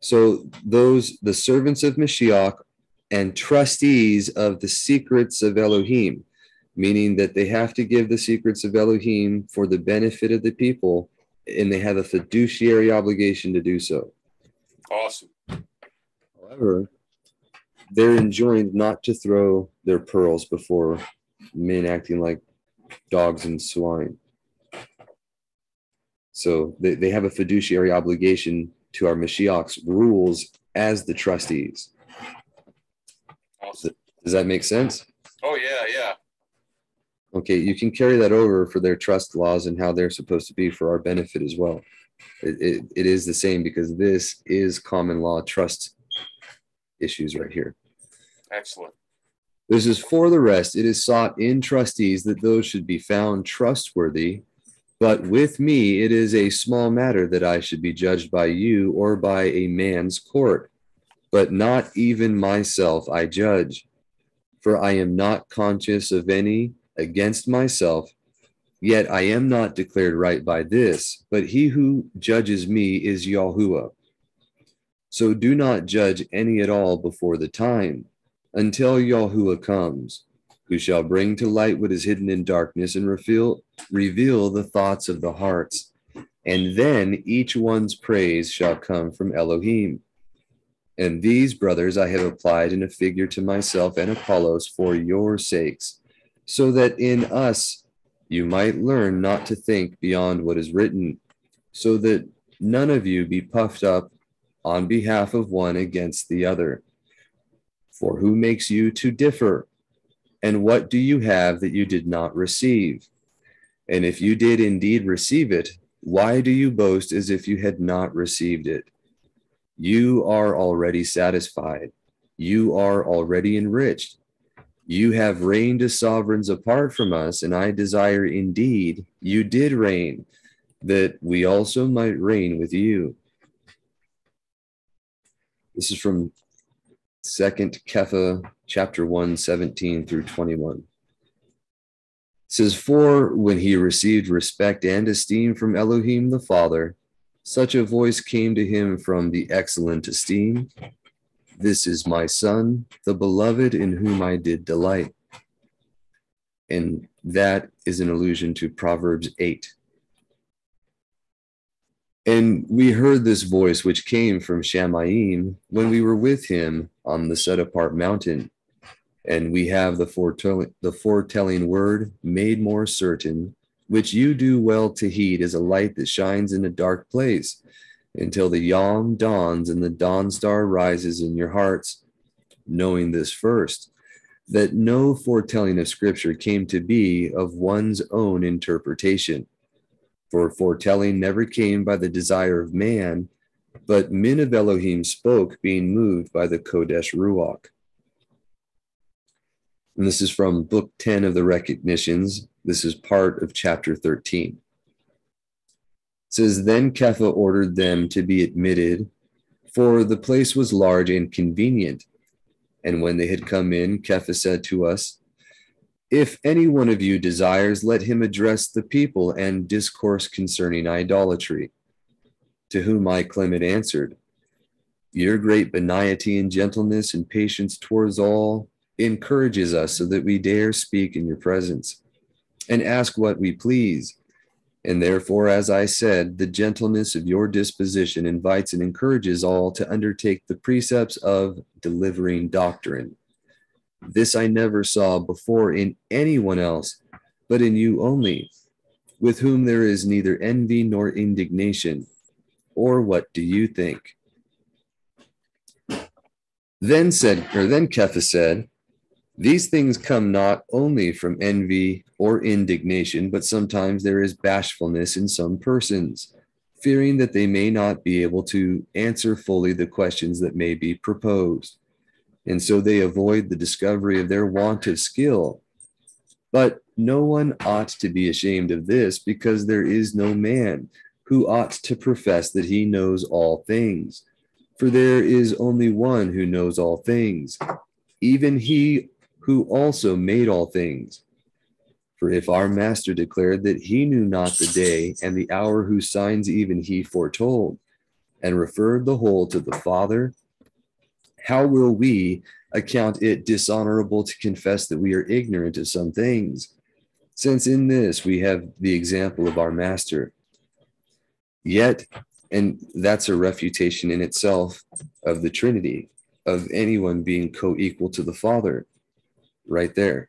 So those the servants of Mashiach and trustees of the secrets of Elohim, meaning that they have to give the secrets of Elohim for the benefit of the people, and they have a fiduciary obligation to do so. Awesome. However, they're enjoined not to throw their pearls before men acting like dogs and swine. So they, they have a fiduciary obligation to our Mashiach's rules as the trustees. Awesome. Does that make sense? Oh, yeah, yeah. Okay, you can carry that over for their trust laws and how they're supposed to be for our benefit as well. It, it, it is the same because this is common law trust issues right here. Excellent. This is for the rest, it is sought in trustees that those should be found trustworthy. But with me, it is a small matter that I should be judged by you or by a man's court. But not even myself I judge, for I am not conscious of any against myself. Yet I am not declared right by this, but he who judges me is Yahuwah. So do not judge any at all before the time, until Yahuwah comes, who shall bring to light what is hidden in darkness and reveal, reveal the thoughts of the hearts. And then each one's praise shall come from Elohim. And these, brothers, I have applied in a figure to myself and Apollos for your sakes, so that in us you might learn not to think beyond what is written, so that none of you be puffed up on behalf of one against the other. For who makes you to differ? And what do you have that you did not receive? And if you did indeed receive it, why do you boast as if you had not received it? You are already satisfied. You are already enriched. You have reigned as sovereigns apart from us, and I desire indeed you did reign, that we also might reign with you. This is from Second Kepha, chapter 1, 17 through 21. It says, For when he received respect and esteem from Elohim the Father, such a voice came to him from the excellent esteem This is my Son, the beloved, in whom I did delight. And that is an allusion to Proverbs 8. And we heard this voice which came from Shamayim when we were with him on the set apart mountain. And we have the foretelling, the foretelling word made more certain, which you do well to heed as a light that shines in a dark place until the yom dawns and the dawn star rises in your hearts, knowing this first, that no foretelling of scripture came to be of one's own interpretation. For foretelling never came by the desire of man, but men of Elohim spoke, being moved by the Kodesh Ruach. And this is from Book 10 of the Recognitions. This is part of chapter 13. It says, Then Kepha ordered them to be admitted, for the place was large and convenient. And when they had come in, Kepha said to us, If any one of you desires, let him address the people and discourse concerning idolatry. To whom I, Clement, answered, Your great benignity and gentleness and patience towards all encourages us so that we dare speak in your presence and ask what we please. And therefore, as I said, the gentleness of your disposition invites and encourages all to undertake the precepts of delivering doctrine. This I never saw before in anyone else, but in you only, with whom there is neither envy nor indignation. Or what do you think? Then said, or then Kepha said, these things come not only from envy or indignation, but sometimes there is bashfulness in some persons, fearing that they may not be able to answer fully the questions that may be proposed. And so they avoid the discovery of their want of skill. But no one ought to be ashamed of this, because there is no man who ought to profess that he knows all things. For there is only one who knows all things, even he who also made all things. For if our master declared that he knew not the day and the hour whose signs even he foretold, and referred the whole to the Father, how will we account it dishonorable to confess that we are ignorant of some things? Since in this we have the example of our master. Yet, and that's a refutation in itself of the Trinity, of anyone being co equal to the Father right there.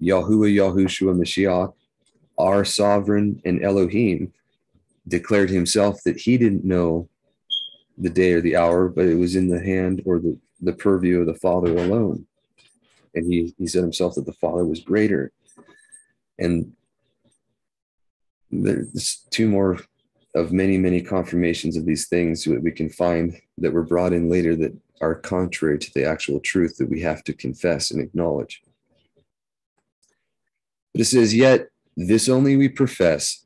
Yahuwah Yahushua Mashiach, our sovereign and Elohim, declared himself that he didn't know the day or the hour, but it was in the hand or the, the purview of the Father alone. And he, he said himself that the Father was greater. And there's two more of many, many confirmations of these things that we can find that were brought in later that are contrary to the actual truth that we have to confess and acknowledge. But it says, Yet this only we profess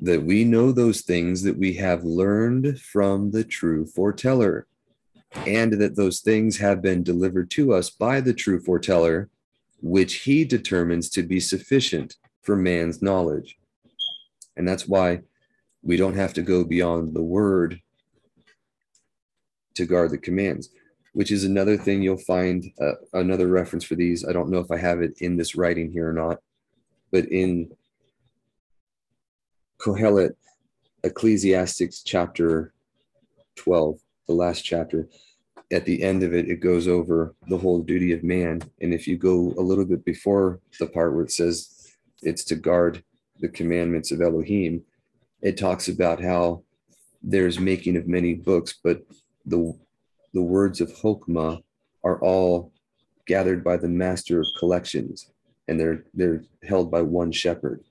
that we know those things that we have learned from the true foreteller, and that those things have been delivered to us by the true foreteller, which he determines to be sufficient for man's knowledge. And that's why we don't have to go beyond the word to guard the commands which is another thing you'll find uh, another reference for these. I don't know if I have it in this writing here or not, but in Kohelet, Ecclesiastics chapter 12, the last chapter, at the end of it, it goes over the whole duty of man. And if you go a little bit before the part where it says it's to guard the commandments of Elohim, it talks about how there's making of many books, but the the words of Hokmah are all gathered by the master of collections, and they're they're held by one shepherd,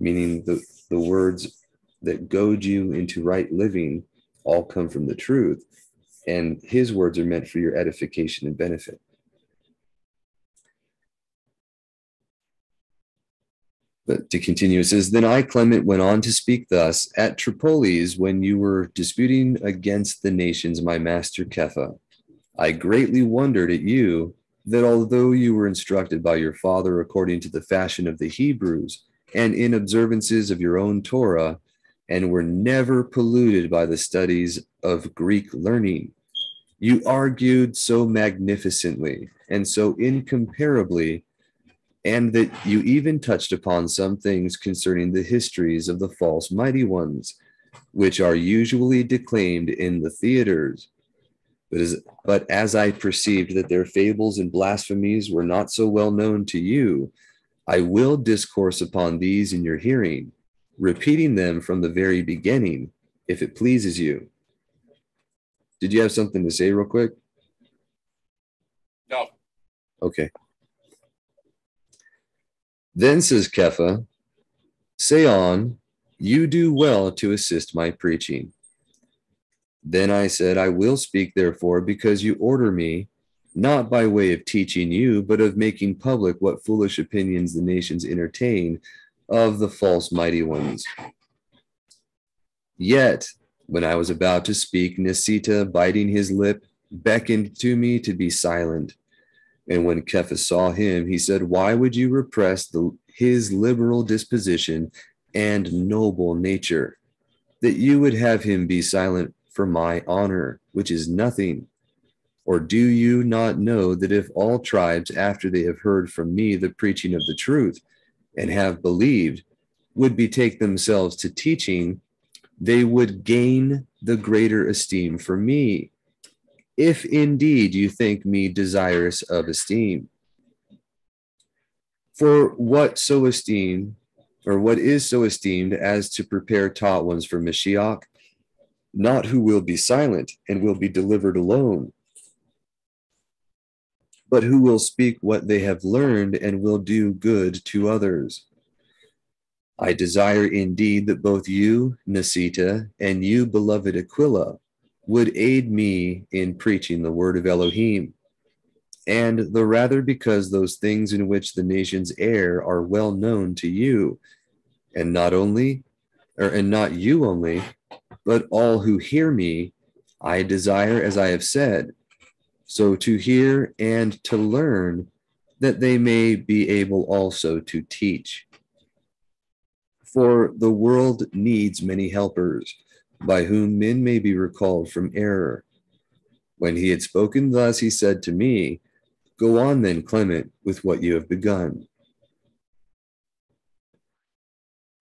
meaning the, the words that goad you into right living all come from the truth, and his words are meant for your edification and benefit. But to continue, it says, Then I, Clement, went on to speak thus at Tripolis when you were disputing against the nations, my master Kepha. I greatly wondered at you that although you were instructed by your father according to the fashion of the Hebrews and in observances of your own Torah, and were never polluted by the studies of Greek learning, you argued so magnificently and so incomparably and that you even touched upon some things concerning the histories of the false mighty ones, which are usually declaimed in the theaters. But as, but as I perceived that their fables and blasphemies were not so well known to you, I will discourse upon these in your hearing, repeating them from the very beginning, if it pleases you. Did you have something to say, real quick? No. Okay. Then says Kepha, Say on, you do well to assist my preaching. Then I said, I will speak, therefore, because you order me, not by way of teaching you, but of making public what foolish opinions the nations entertain of the false mighty ones. Yet, when I was about to speak, Niceta, biting his lip, beckoned to me to be silent. And when Cephas saw him, he said, Why would you repress the, his liberal disposition and noble nature, that you would have him be silent for my honor, which is nothing? Or do you not know that if all tribes, after they have heard from me the preaching of the truth and have believed, would betake themselves to teaching, they would gain the greater esteem for me, if indeed you think me desirous of esteem. For what so esteemed, or what is so esteemed as to prepare taught ones for Mashiach, not who will be silent and will be delivered alone, but who will speak what they have learned and will do good to others. I desire indeed that both you, Niceta, and you, beloved Aquila, would aid me in preaching the word of Elohim, and the rather because those things in which the nations err are well known to you, and not only, or and not you only, but all who hear me, I desire, as I have said, so to hear and to learn, that they may be able also to teach. For the world needs many helpers, by whom men may be recalled from error. When he had spoken thus, he said to me, Go on then, Clement, with what you have begun.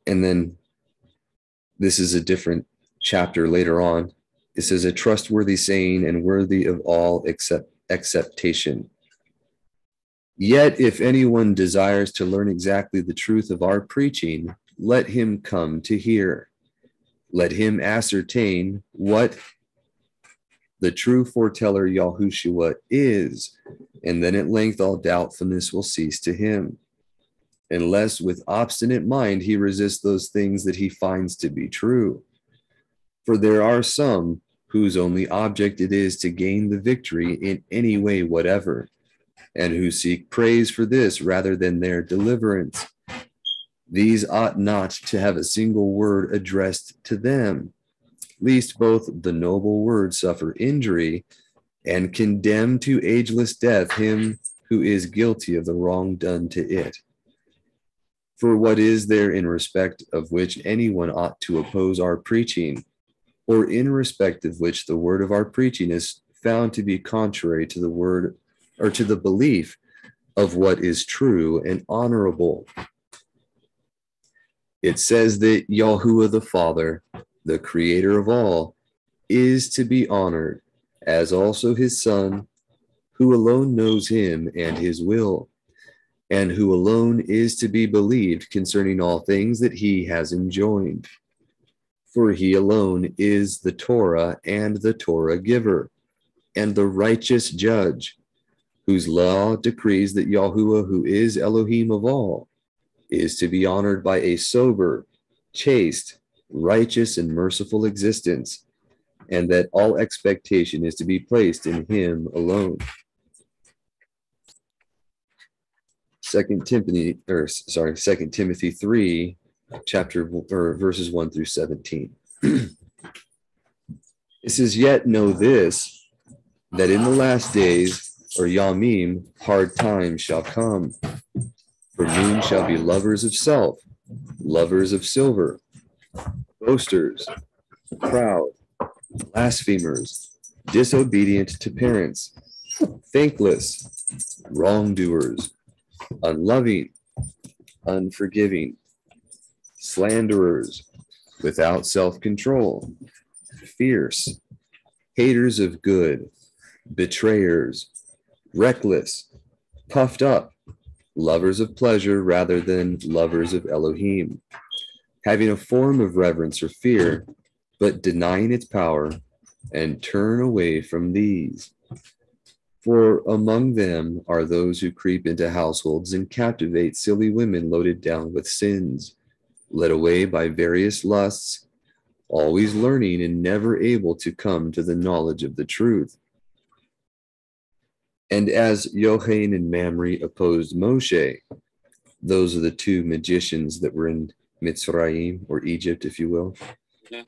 And then this is a different chapter later on. It is A trustworthy saying and worthy of all accept, acceptation. Yet, if anyone desires to learn exactly the truth of our preaching, let him come to hear. Let him ascertain what the true foreteller Yahushua is, and then at length all doubtfulness will cease to him. Unless with obstinate mind he resists those things that he finds to be true. For there are some whose only object it is to gain the victory in any way whatever, and who seek praise for this rather than their deliverance. These ought not to have a single word addressed to them, lest both the noble word suffer injury and condemn to ageless death him who is guilty of the wrong done to it. For what is there in respect of which anyone ought to oppose our preaching, or in respect of which the word of our preaching is found to be contrary to the word or to the belief of what is true and honorable? it says that Yahuwah the Father, the creator of all, is to be honored, as also his Son, who alone knows him and his will, and who alone is to be believed concerning all things that he has enjoined. For he alone is the Torah and the Torah giver, and the righteous judge, whose law decrees that Yahuwah, who is Elohim of all, is to be honored by a sober, chaste, righteous, and merciful existence, and that all expectation is to be placed in him alone. Second Timothy, or sorry, Second Timothy three, chapter or verses one through seventeen. [clears throat] it says, "Yet know this, that in the last days, or Yamim, hard times shall come." For men shall be lovers of self, lovers of silver, boasters, proud, blasphemers, disobedient to parents, thankless, wrongdoers, unloving, unforgiving, slanderers, without self control, fierce, haters of good, betrayers, reckless, puffed up lovers of pleasure rather than lovers of Elohim, having a form of reverence or fear, but denying its power, and turn away from these. For among them are those who creep into households and captivate silly women loaded down with sins, led away by various lusts, always learning and never able to come to the knowledge of the truth. And as Yochanan and Mamre opposed Moshe, those are the two magicians that were in Mitzrayim or Egypt, if you will. Yeah.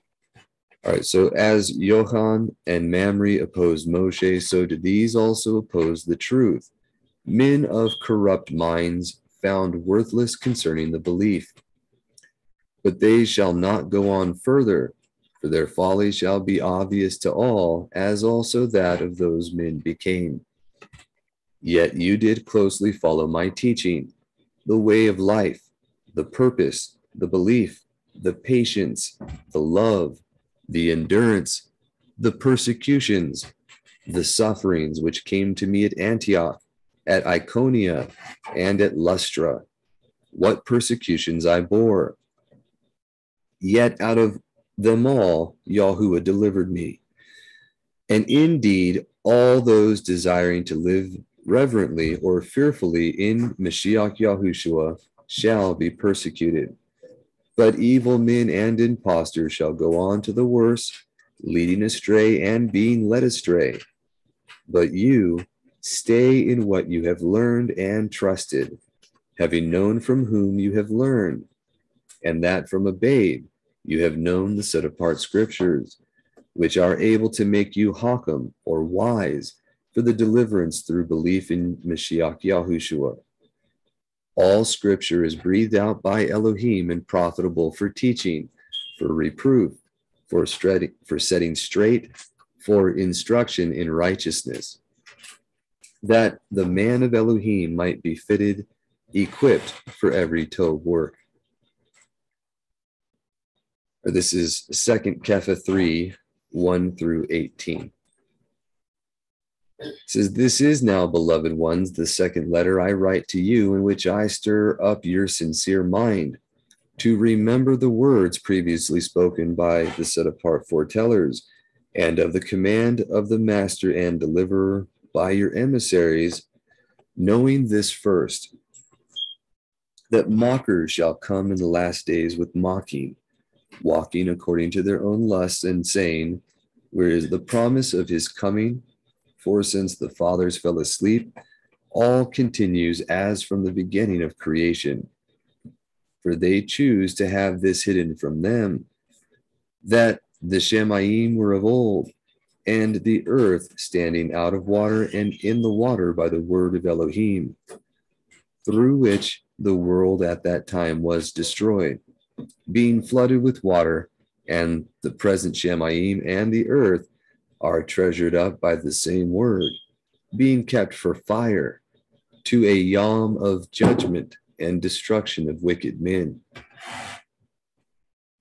All right, so as Yohan and Mamre opposed Moshe, so did these also oppose the truth. Men of corrupt minds found worthless concerning the belief. But they shall not go on further, for their folly shall be obvious to all, as also that of those men became. Yet you did closely follow my teaching, the way of life, the purpose, the belief, the patience, the love, the endurance, the persecutions, the sufferings which came to me at Antioch, at Iconia, and at Lystra. What persecutions I bore. Yet out of them all, Yahuwah delivered me. And indeed, all those desiring to live reverently or fearfully in Mashiach Yahushua shall be persecuted. But evil men and impostors shall go on to the worse, leading astray and being led astray. But you stay in what you have learned and trusted, having known from whom you have learned, and that from a babe you have known the set apart scriptures, which are able to make you hakam or wise for the deliverance through belief in Mashiach Yahushua. All scripture is breathed out by Elohim and profitable for teaching, for reproof, for, for setting straight, for instruction in righteousness, that the man of Elohim might be fitted, equipped for every tov work. This is Second Kepha 3 1 through 18. It says, This is now, beloved ones, the second letter I write to you, in which I stir up your sincere mind to remember the words previously spoken by the set apart foretellers, and of the command of the master and deliverer by your emissaries, knowing this first, that mockers shall come in the last days with mocking, walking according to their own lusts, and saying, Where is the promise of his coming? For since the fathers fell asleep, all continues as from the beginning of creation. For they choose to have this hidden from them, that the Shemaim were of old, and the earth standing out of water and in the water by the word of Elohim, through which the world at that time was destroyed, being flooded with water, and the present Shemaim and the earth are treasured up by the same word, being kept for fire, to a yom of judgment and destruction of wicked men.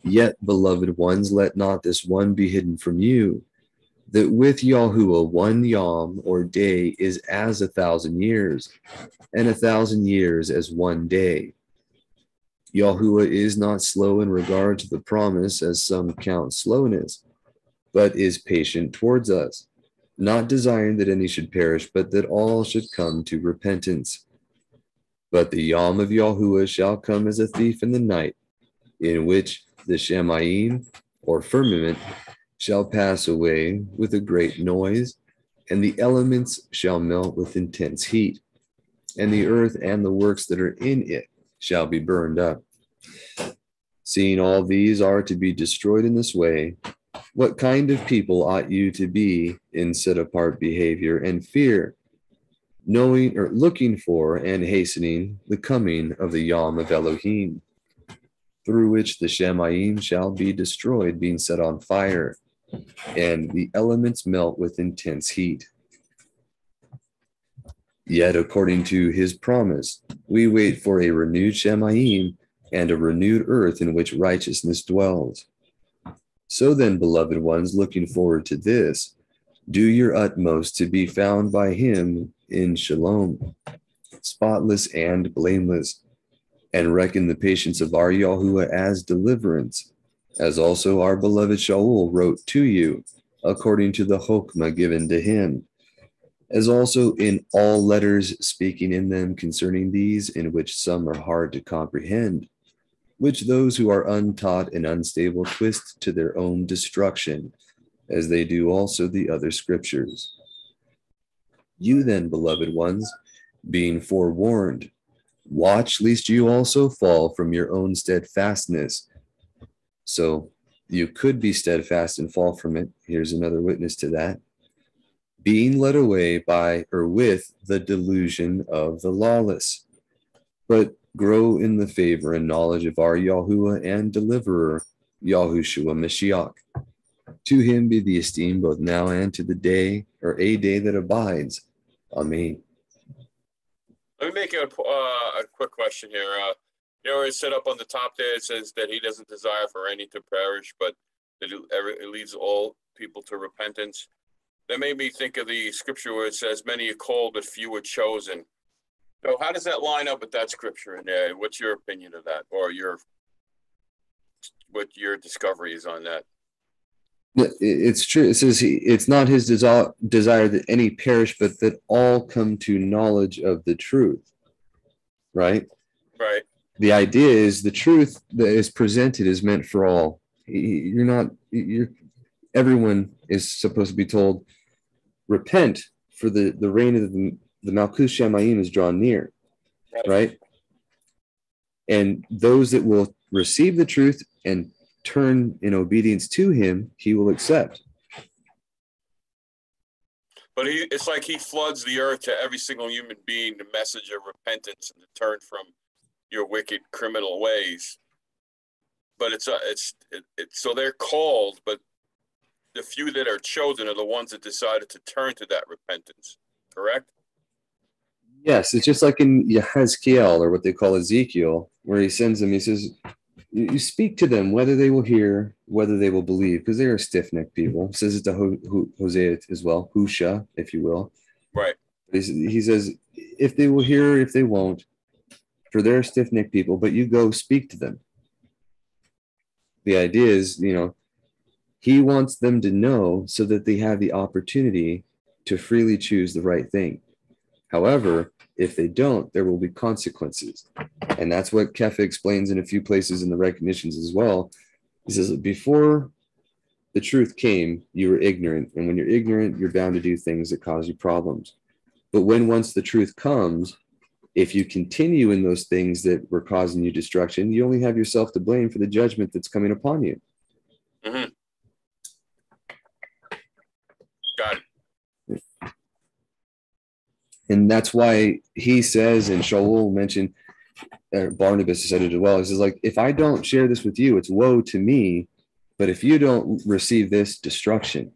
Yet, beloved ones, let not this one be hidden from you, that with Yahuwah one yom or day is as a thousand years, and a thousand years as one day. Yahuwah is not slow in regard to the promise, as some count slowness but is patient towards us, not desiring that any should perish, but that all should come to repentance. But the Yom of Yahuwah shall come as a thief in the night, in which the Shemaim, or firmament, shall pass away with a great noise, and the elements shall melt with intense heat, and the earth and the works that are in it shall be burned up. Seeing all these are to be destroyed in this way, what kind of people ought you to be in set apart behavior and fear, knowing or looking for and hastening the coming of the Yom of Elohim, through which the Shemaim shall be destroyed, being set on fire, and the elements melt with intense heat. Yet, according to his promise, we wait for a renewed Shemaim and a renewed earth in which righteousness dwells. So then, beloved ones, looking forward to this, do your utmost to be found by him in shalom, spotless and blameless, and reckon the patience of our Yahuwah as deliverance, as also our beloved Shaul wrote to you, according to the Hokmah given to him, as also in all letters speaking in them concerning these, in which some are hard to comprehend which those who are untaught and unstable twist to their own destruction, as they do also the other scriptures. You then, beloved ones, being forewarned, watch lest you also fall from your own steadfastness. So you could be steadfast and fall from it. Here's another witness to that. Being led away by or with the delusion of the lawless, but grow in the favor and knowledge of our Yahuwah and deliverer, Yahushua Mashiach. To him be the esteem both now and to the day or a day that abides. Amen. Let me make a, uh, a quick question here. Uh, you know, it's set up on the top there. It says that he doesn't desire for any to perish, but that it, it leads all people to repentance. That made me think of the scripture where it says, "Many are called, but few are chosen." So, how does that line up with that scripture in there? Uh, what's your opinion of that, or your what your discovery is on that? It's true. It says he, it's not his desire, desire that any perish, but that all come to knowledge of the truth. Right? Right. The idea is the truth that is presented is meant for all. You're not, you're, everyone is supposed to be told, repent for the, the reign of the, the Malchus Shamayim is drawn near. Right. right? And those that will receive the truth and turn in obedience to him, he will accept. But he, it's like he floods the earth to every single human being the message of repentance and to turn from your wicked criminal ways. But it's a, uh, it's it, it, so they're called, but the few that are chosen are the ones that decided to turn to that repentance. Correct? Yes, it's just like in Yehezkiel or what they call Ezekiel, where he sends them. He says, you speak to them whether they will hear whether they will believe because they are stiff-necked people says it to Ho- Ho- hosea as well husha if you will right he says if they will hear if they won't for their stiff-necked people but you go speak to them the idea is you know he wants them to know so that they have the opportunity to freely choose the right thing however if they don't, there will be consequences. And that's what Kefa explains in a few places in the recognitions as well. He says, before the truth came, you were ignorant. And when you're ignorant, you're bound to do things that cause you problems. But when once the truth comes, if you continue in those things that were causing you destruction, you only have yourself to blame for the judgment that's coming upon you. Mm-hmm. Got it. And that's why he says, and Shaul mentioned, uh, Barnabas said it as well. He says, like, if I don't share this with you, it's woe to me. But if you don't receive this, destruction,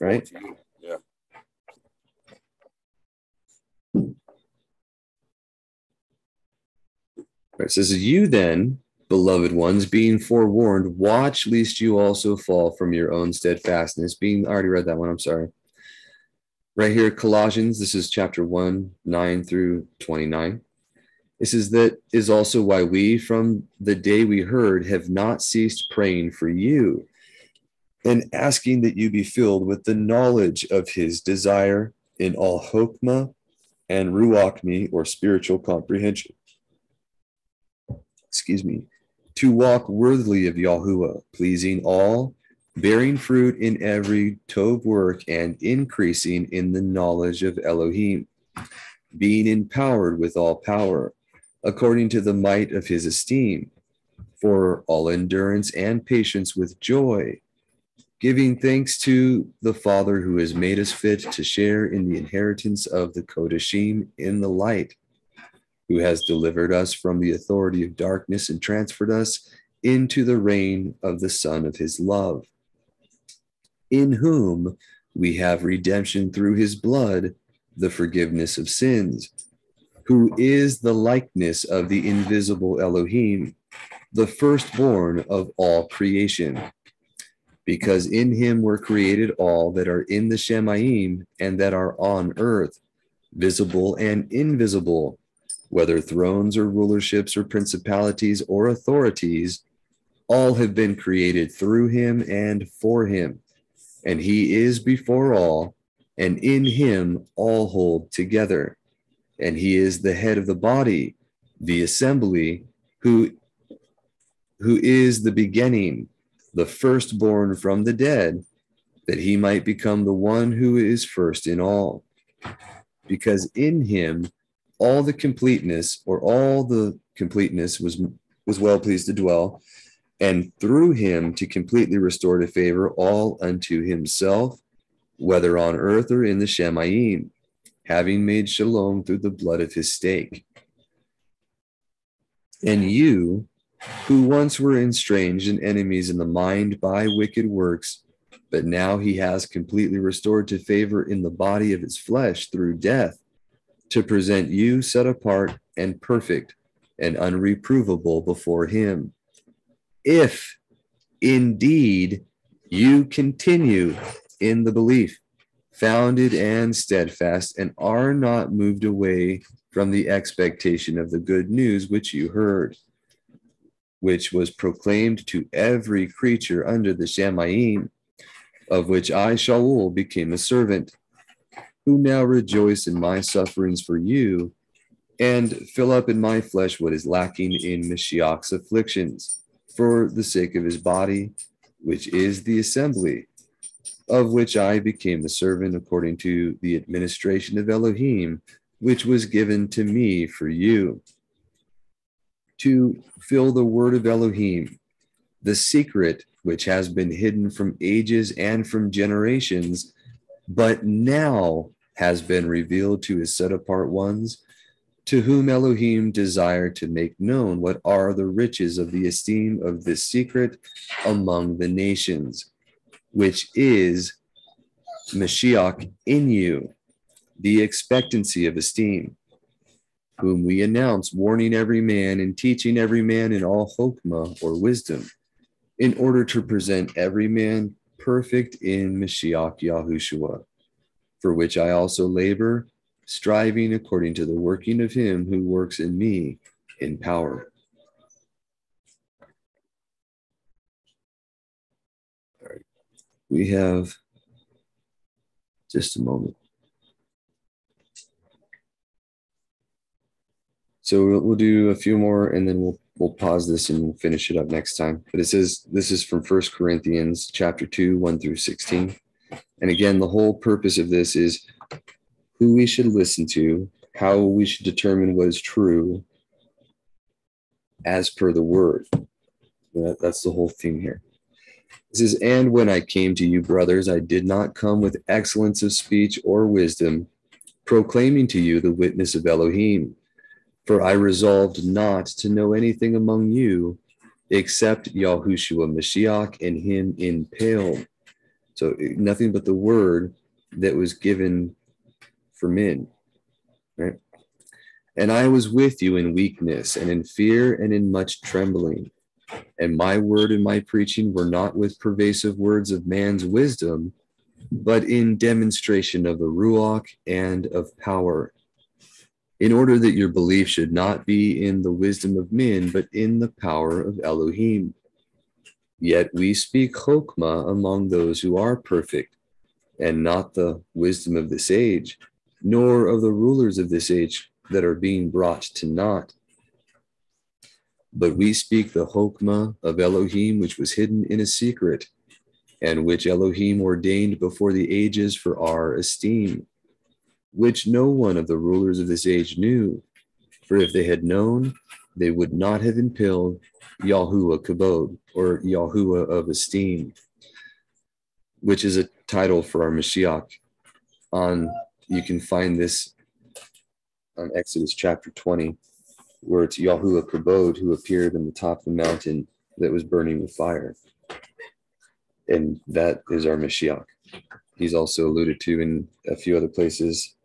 right? Yeah. Right, it says, you then, beloved ones, being forewarned, watch lest you also fall from your own steadfastness. Being, I already read that one. I'm sorry right here, Colossians, this is chapter 1, 9 through 29. It says that is also why we, from the day we heard, have not ceased praying for you and asking that you be filled with the knowledge of his desire in all hokmah and ruachni, or spiritual comprehension. Excuse me, to walk worthily of Yahuwah, pleasing all bearing fruit in every tov work and increasing in the knowledge of Elohim, being empowered with all power, according to the might of his esteem, for all endurance and patience with joy, giving thanks to the Father who has made us fit to share in the inheritance of the Kodashim in the light, who has delivered us from the authority of darkness and transferred us into the reign of the Son of his love in whom we have redemption through his blood, the forgiveness of sins, who is the likeness of the invisible Elohim, the firstborn of all creation. Because in him were created all that are in the Shemayim and that are on earth, visible and invisible, whether thrones or rulerships or principalities or authorities, all have been created through him and for him and he is before all, and in him all hold together. And he is the head of the body, the assembly, who who is the beginning, the firstborn from the dead, that he might become the one who is first in all. Because in him, all the completeness or all the completeness was was well pleased to dwell and through him to completely restore to favor all unto himself whether on earth or in the Shamayim, having made shalom through the blood of his stake. And you, who once were estranged and enemies in the mind by wicked works, but now he has completely restored to favor in the body of his flesh through death, to present you set apart and perfect and unreprovable before him. If indeed you continue in the belief, founded and steadfast, and are not moved away from the expectation of the good news which you heard, which was proclaimed to every creature under the Shamayim, of which I, Shaul, became a servant, who now rejoice in my sufferings for you, and fill up in my flesh what is lacking in Mashiach's afflictions, for the sake of his body, which is the assembly of which I became the servant according to the administration of Elohim, which was given to me for you. To fill the word of Elohim, the secret which has been hidden from ages and from generations, but now has been revealed to his set apart ones, to whom Elohim desired to make known what are the riches of the esteem of this secret among the nations which is Mashiach in you, the expectancy of esteem, whom we announce, warning every man and teaching every man in all chokmah or wisdom, in order to present every man perfect in Mashiach Yahushua, for which I also labor, striving according to the working of him who works in me in power. we have just a moment. So we'll, we'll, do a few more and then we'll we'll pause this and we'll finish it up next time. But it says this is from First Corinthians chapter 2, 1 through 16. And again, the whole purpose of this is who we should listen to, how we should determine what is true as per the word. That, that's the whole theme here. It says, And when I came to you, brothers, I did not come with excellence of speech or wisdom, proclaiming to you the witness of Elohim. For I resolved not to know anything among you except Yahushua Mashiach and him impaled. So nothing but the word that was given for men. Right? And I was with you in weakness and in fear and in much trembling. And my word and my preaching were not with pervasive words of man's wisdom, but in demonstration of the Ruach and of power, in order that your belief should not be in the wisdom of men, but in the power of Elohim. Yet we speak chokmah among those who are perfect, and not the wisdom of this age, nor of the rulers of this age that are being brought to naught but we speak the Chokmah of Elohim, which was hidden in a secret, and which Elohim ordained before the ages for our esteem, which no one of the rulers of this age knew. For if they had known, they would not have impaled Yahuwah Kabod, or Yahuwah of esteem, which is a title for our Mashiach. On you can find this on Exodus chapter 20 where it's Yahuwah Kabod who appeared in the top of the mountain that was burning with fire. And that is our Mashiach. He's also alluded to in a few other places,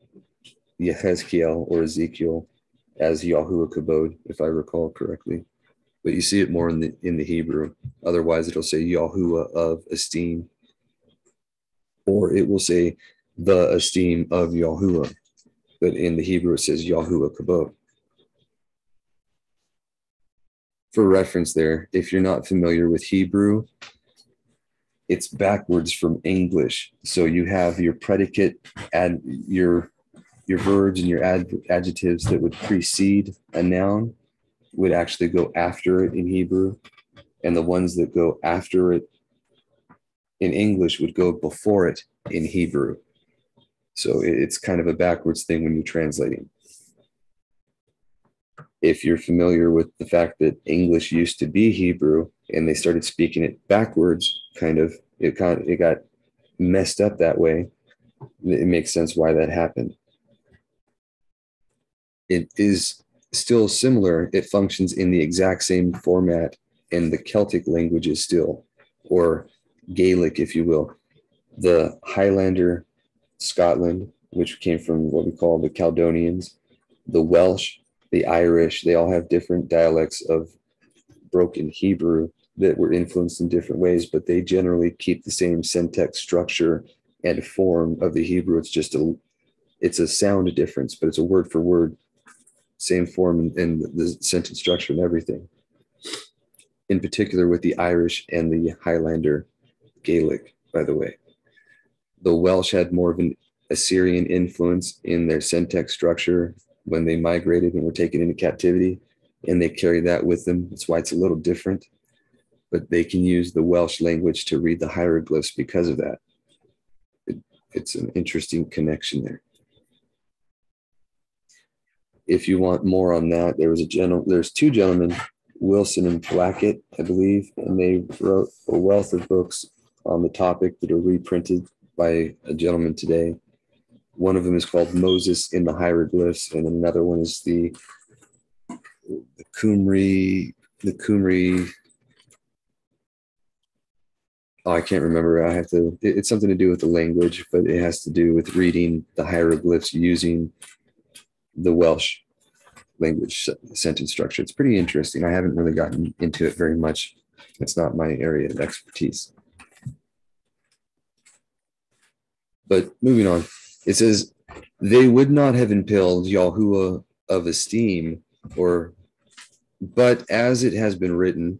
Yehezkiel or Ezekiel as Yahuwah Kabod, if I recall correctly. But you see it more in the in the Hebrew. Otherwise, it'll say Yahuwah of esteem, or it will say the esteem of Yahuwah. But in the Hebrew, it says Yahuwah Kabod. for reference there, if you're not familiar with Hebrew, it's backwards from English. So you have your predicate, and your your verbs and your ad, adjectives that would precede a noun would actually go after it in Hebrew. and the ones that go after it in English would go before it in Hebrew. So it's kind of a backwards thing when you're translating. If you're familiar with the fact that English used to be Hebrew and they started speaking it backwards, kind of, it kind of, it got messed up that way. It makes sense why that happened. It is still similar. It functions in the exact same format in the Celtic languages still, or Gaelic, if you will. The Highlander Scotland, which came from what we call the Caledonians, the Welsh, the Irish, they all have different dialects of broken Hebrew that were influenced in different ways, but they generally keep the same syntax structure and form of the Hebrew. It's just a it's a sound difference, but it's a word for word, same form and, and the sentence structure and everything. In particular, with the Irish and the Highlander Gaelic, by the way. The Welsh had more of an Assyrian influence in their syntax structure when they migrated and were taken into captivity, and they carry that with them. That's why it's a little different. But they can use the Welsh language to read the hieroglyphs because of that. It, it's an interesting connection there. If you want more on that, there was a general. There's two gentlemen, Wilson and Blackett, I believe, and they wrote a wealth of books on the topic that are reprinted by a gentleman today. One of them is called Moses in the Hieroglyphs, and another one is the the Cymry, the Cymry. Oh, I can't remember. I have to. It's something to do with the language, but it has to do with reading the hieroglyphs using the Welsh language sentence structure. It's pretty interesting. I haven't really gotten into it very much. It's not my area of expertise. But moving on, it says, they would not have impelled Yahuwah of esteem, or, but as it has been written,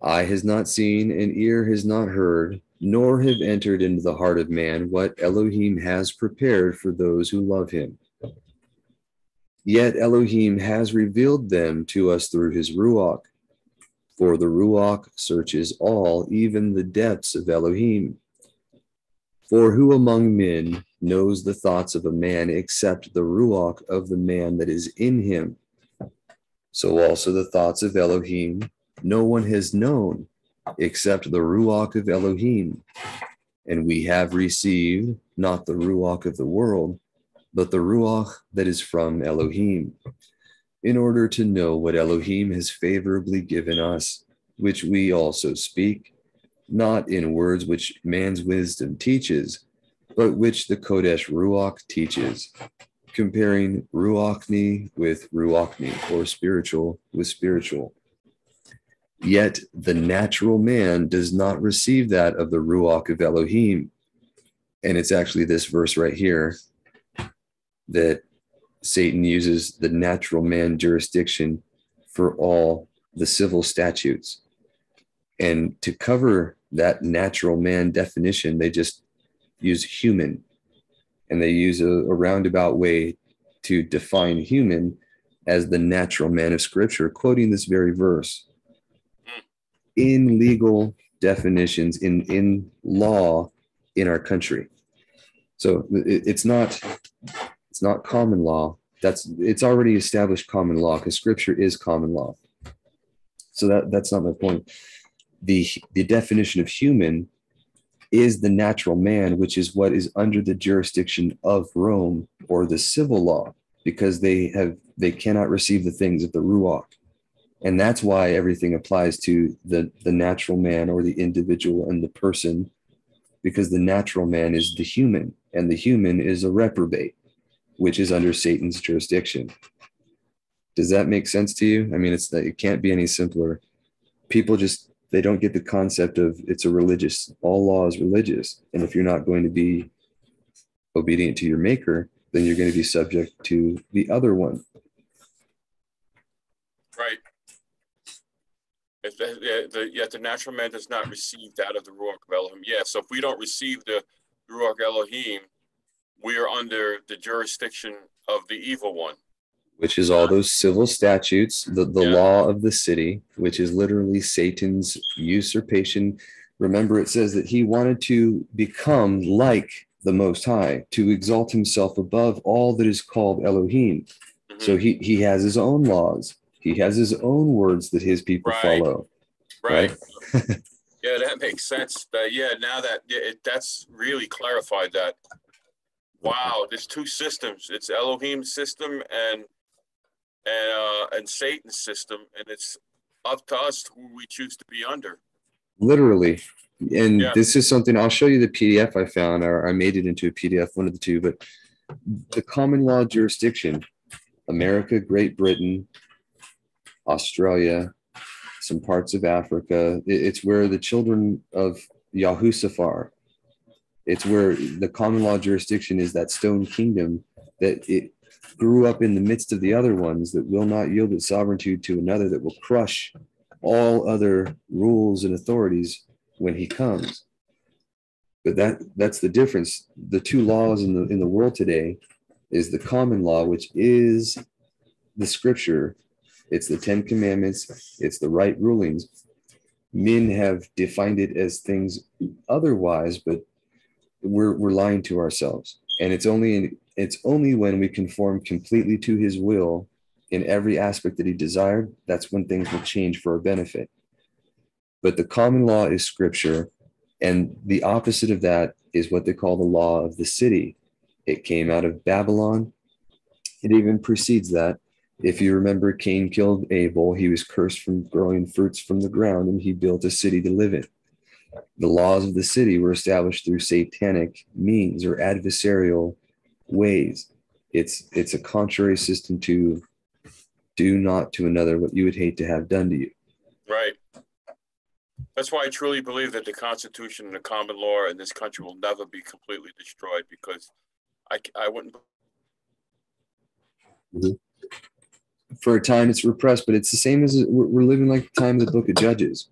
eye has not seen and ear has not heard, nor have entered into the heart of man what Elohim has prepared for those who love him. Yet Elohim has revealed them to us through his Ruach. For the Ruach searches all, even the depths of Elohim. For who among men knows the thoughts of a man except the Ruach of the man that is in him? So also the thoughts of Elohim no one has known except the Ruach of Elohim. And we have received not the Ruach of the world, but the Ruach that is from Elohim, in order to know what Elohim has favorably given us, which we also speak not in words which man's wisdom teaches, but which the Kodesh Ruach teaches, comparing Ruachni with Ruachni, or spiritual with spiritual. Yet the natural man does not receive that of the Ruach of Elohim. And it's actually this verse right here that Satan uses the natural man jurisdiction for all the civil statutes. And to cover that natural man definition, they just use human and they use a, a roundabout way to define human as the natural man of scripture, quoting this very verse. In legal definitions, in, in law in our country. So it, it's not it's not common law. That's it's already established common law because scripture is common law. So that that's not my point the the definition of human is the natural man, which is what is under the jurisdiction of Rome or the civil law, because they have they cannot receive the things of the ruach, and that's why everything applies to the the natural man or the individual and the person, because the natural man is the human, and the human is a reprobate, which is under Satan's jurisdiction. Does that make sense to you? I mean, it's it can't be any simpler. People just they don't get the concept of it's a religious all law is religious. And if you're not going to be obedient to your maker then you're going to be subject to the other one. Right. If the, the, yet the natural man does not receive that of the ruach of elohim. Yeah so if we don't receive the ruach elohim we are under the jurisdiction of the evil one which is all those civil statutes, the, the Yeah. law of the city, which is literally Satan's usurpation. Remember, it says that he wanted to become like the Most High, to exalt himself above all that is called Elohim. Mhm. So he, he has his own laws, he has his own words that his people Right. follow. Right. right? [laughs] yeah, that makes sense. That yeah, now that yeah, it, that's really clarified that. Wow, there's two systems. It's Elohim's system and and uh and Satan's system, and it's up to us who we choose to be under. literally and Yeah. this is something i'll show you the pdf i found or i made it into a pdf one of the two but the common law jurisdiction america great britain australia some parts of africa it's where the children of yahushaphat it's where the common law jurisdiction is that stone kingdom that it grew up in the midst of the other ones that will not yield its sovereignty to another that will crush all other rules and authorities when he comes. But that that's the difference. The two laws in the in the world today is the common law, which is the scripture. It's the Ten Commandments. It's the right rulings. Men have defined it as things otherwise, but we're we're lying to ourselves. And it's only it's only when we conform completely to His will in every aspect that he desired, that's when things will change for our benefit. But the common law is scripture, and the opposite of that is what they call the law of the city. It came out of Babylon. It even precedes that. If you remember, Cain killed Abel. He was cursed from growing fruits from the ground, and he built a city to live in. The laws of the city were established through satanic means or adversarial ways. It's it's a contrary system to do not to another what you would hate to have done to you. Right. That's why I truly believe that the Constitution and the common law in this country will never be completely destroyed because I, I wouldn't. Mm-hmm. For a time, it's repressed, but it's the same as we're we're living like the time of the book of Judges.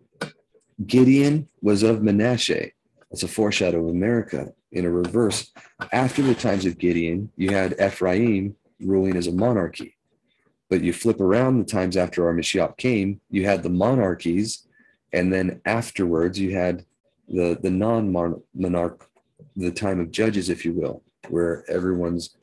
Gideon was of Manasseh. That's a foreshadow of America in a reverse. After the times of Gideon, you had Ephraim ruling as a monarchy. But you flip around the times after our Mashiach came, you had the monarchies, and then afterwards you had the the non-monarch, the time of judges, if you will, where everyone's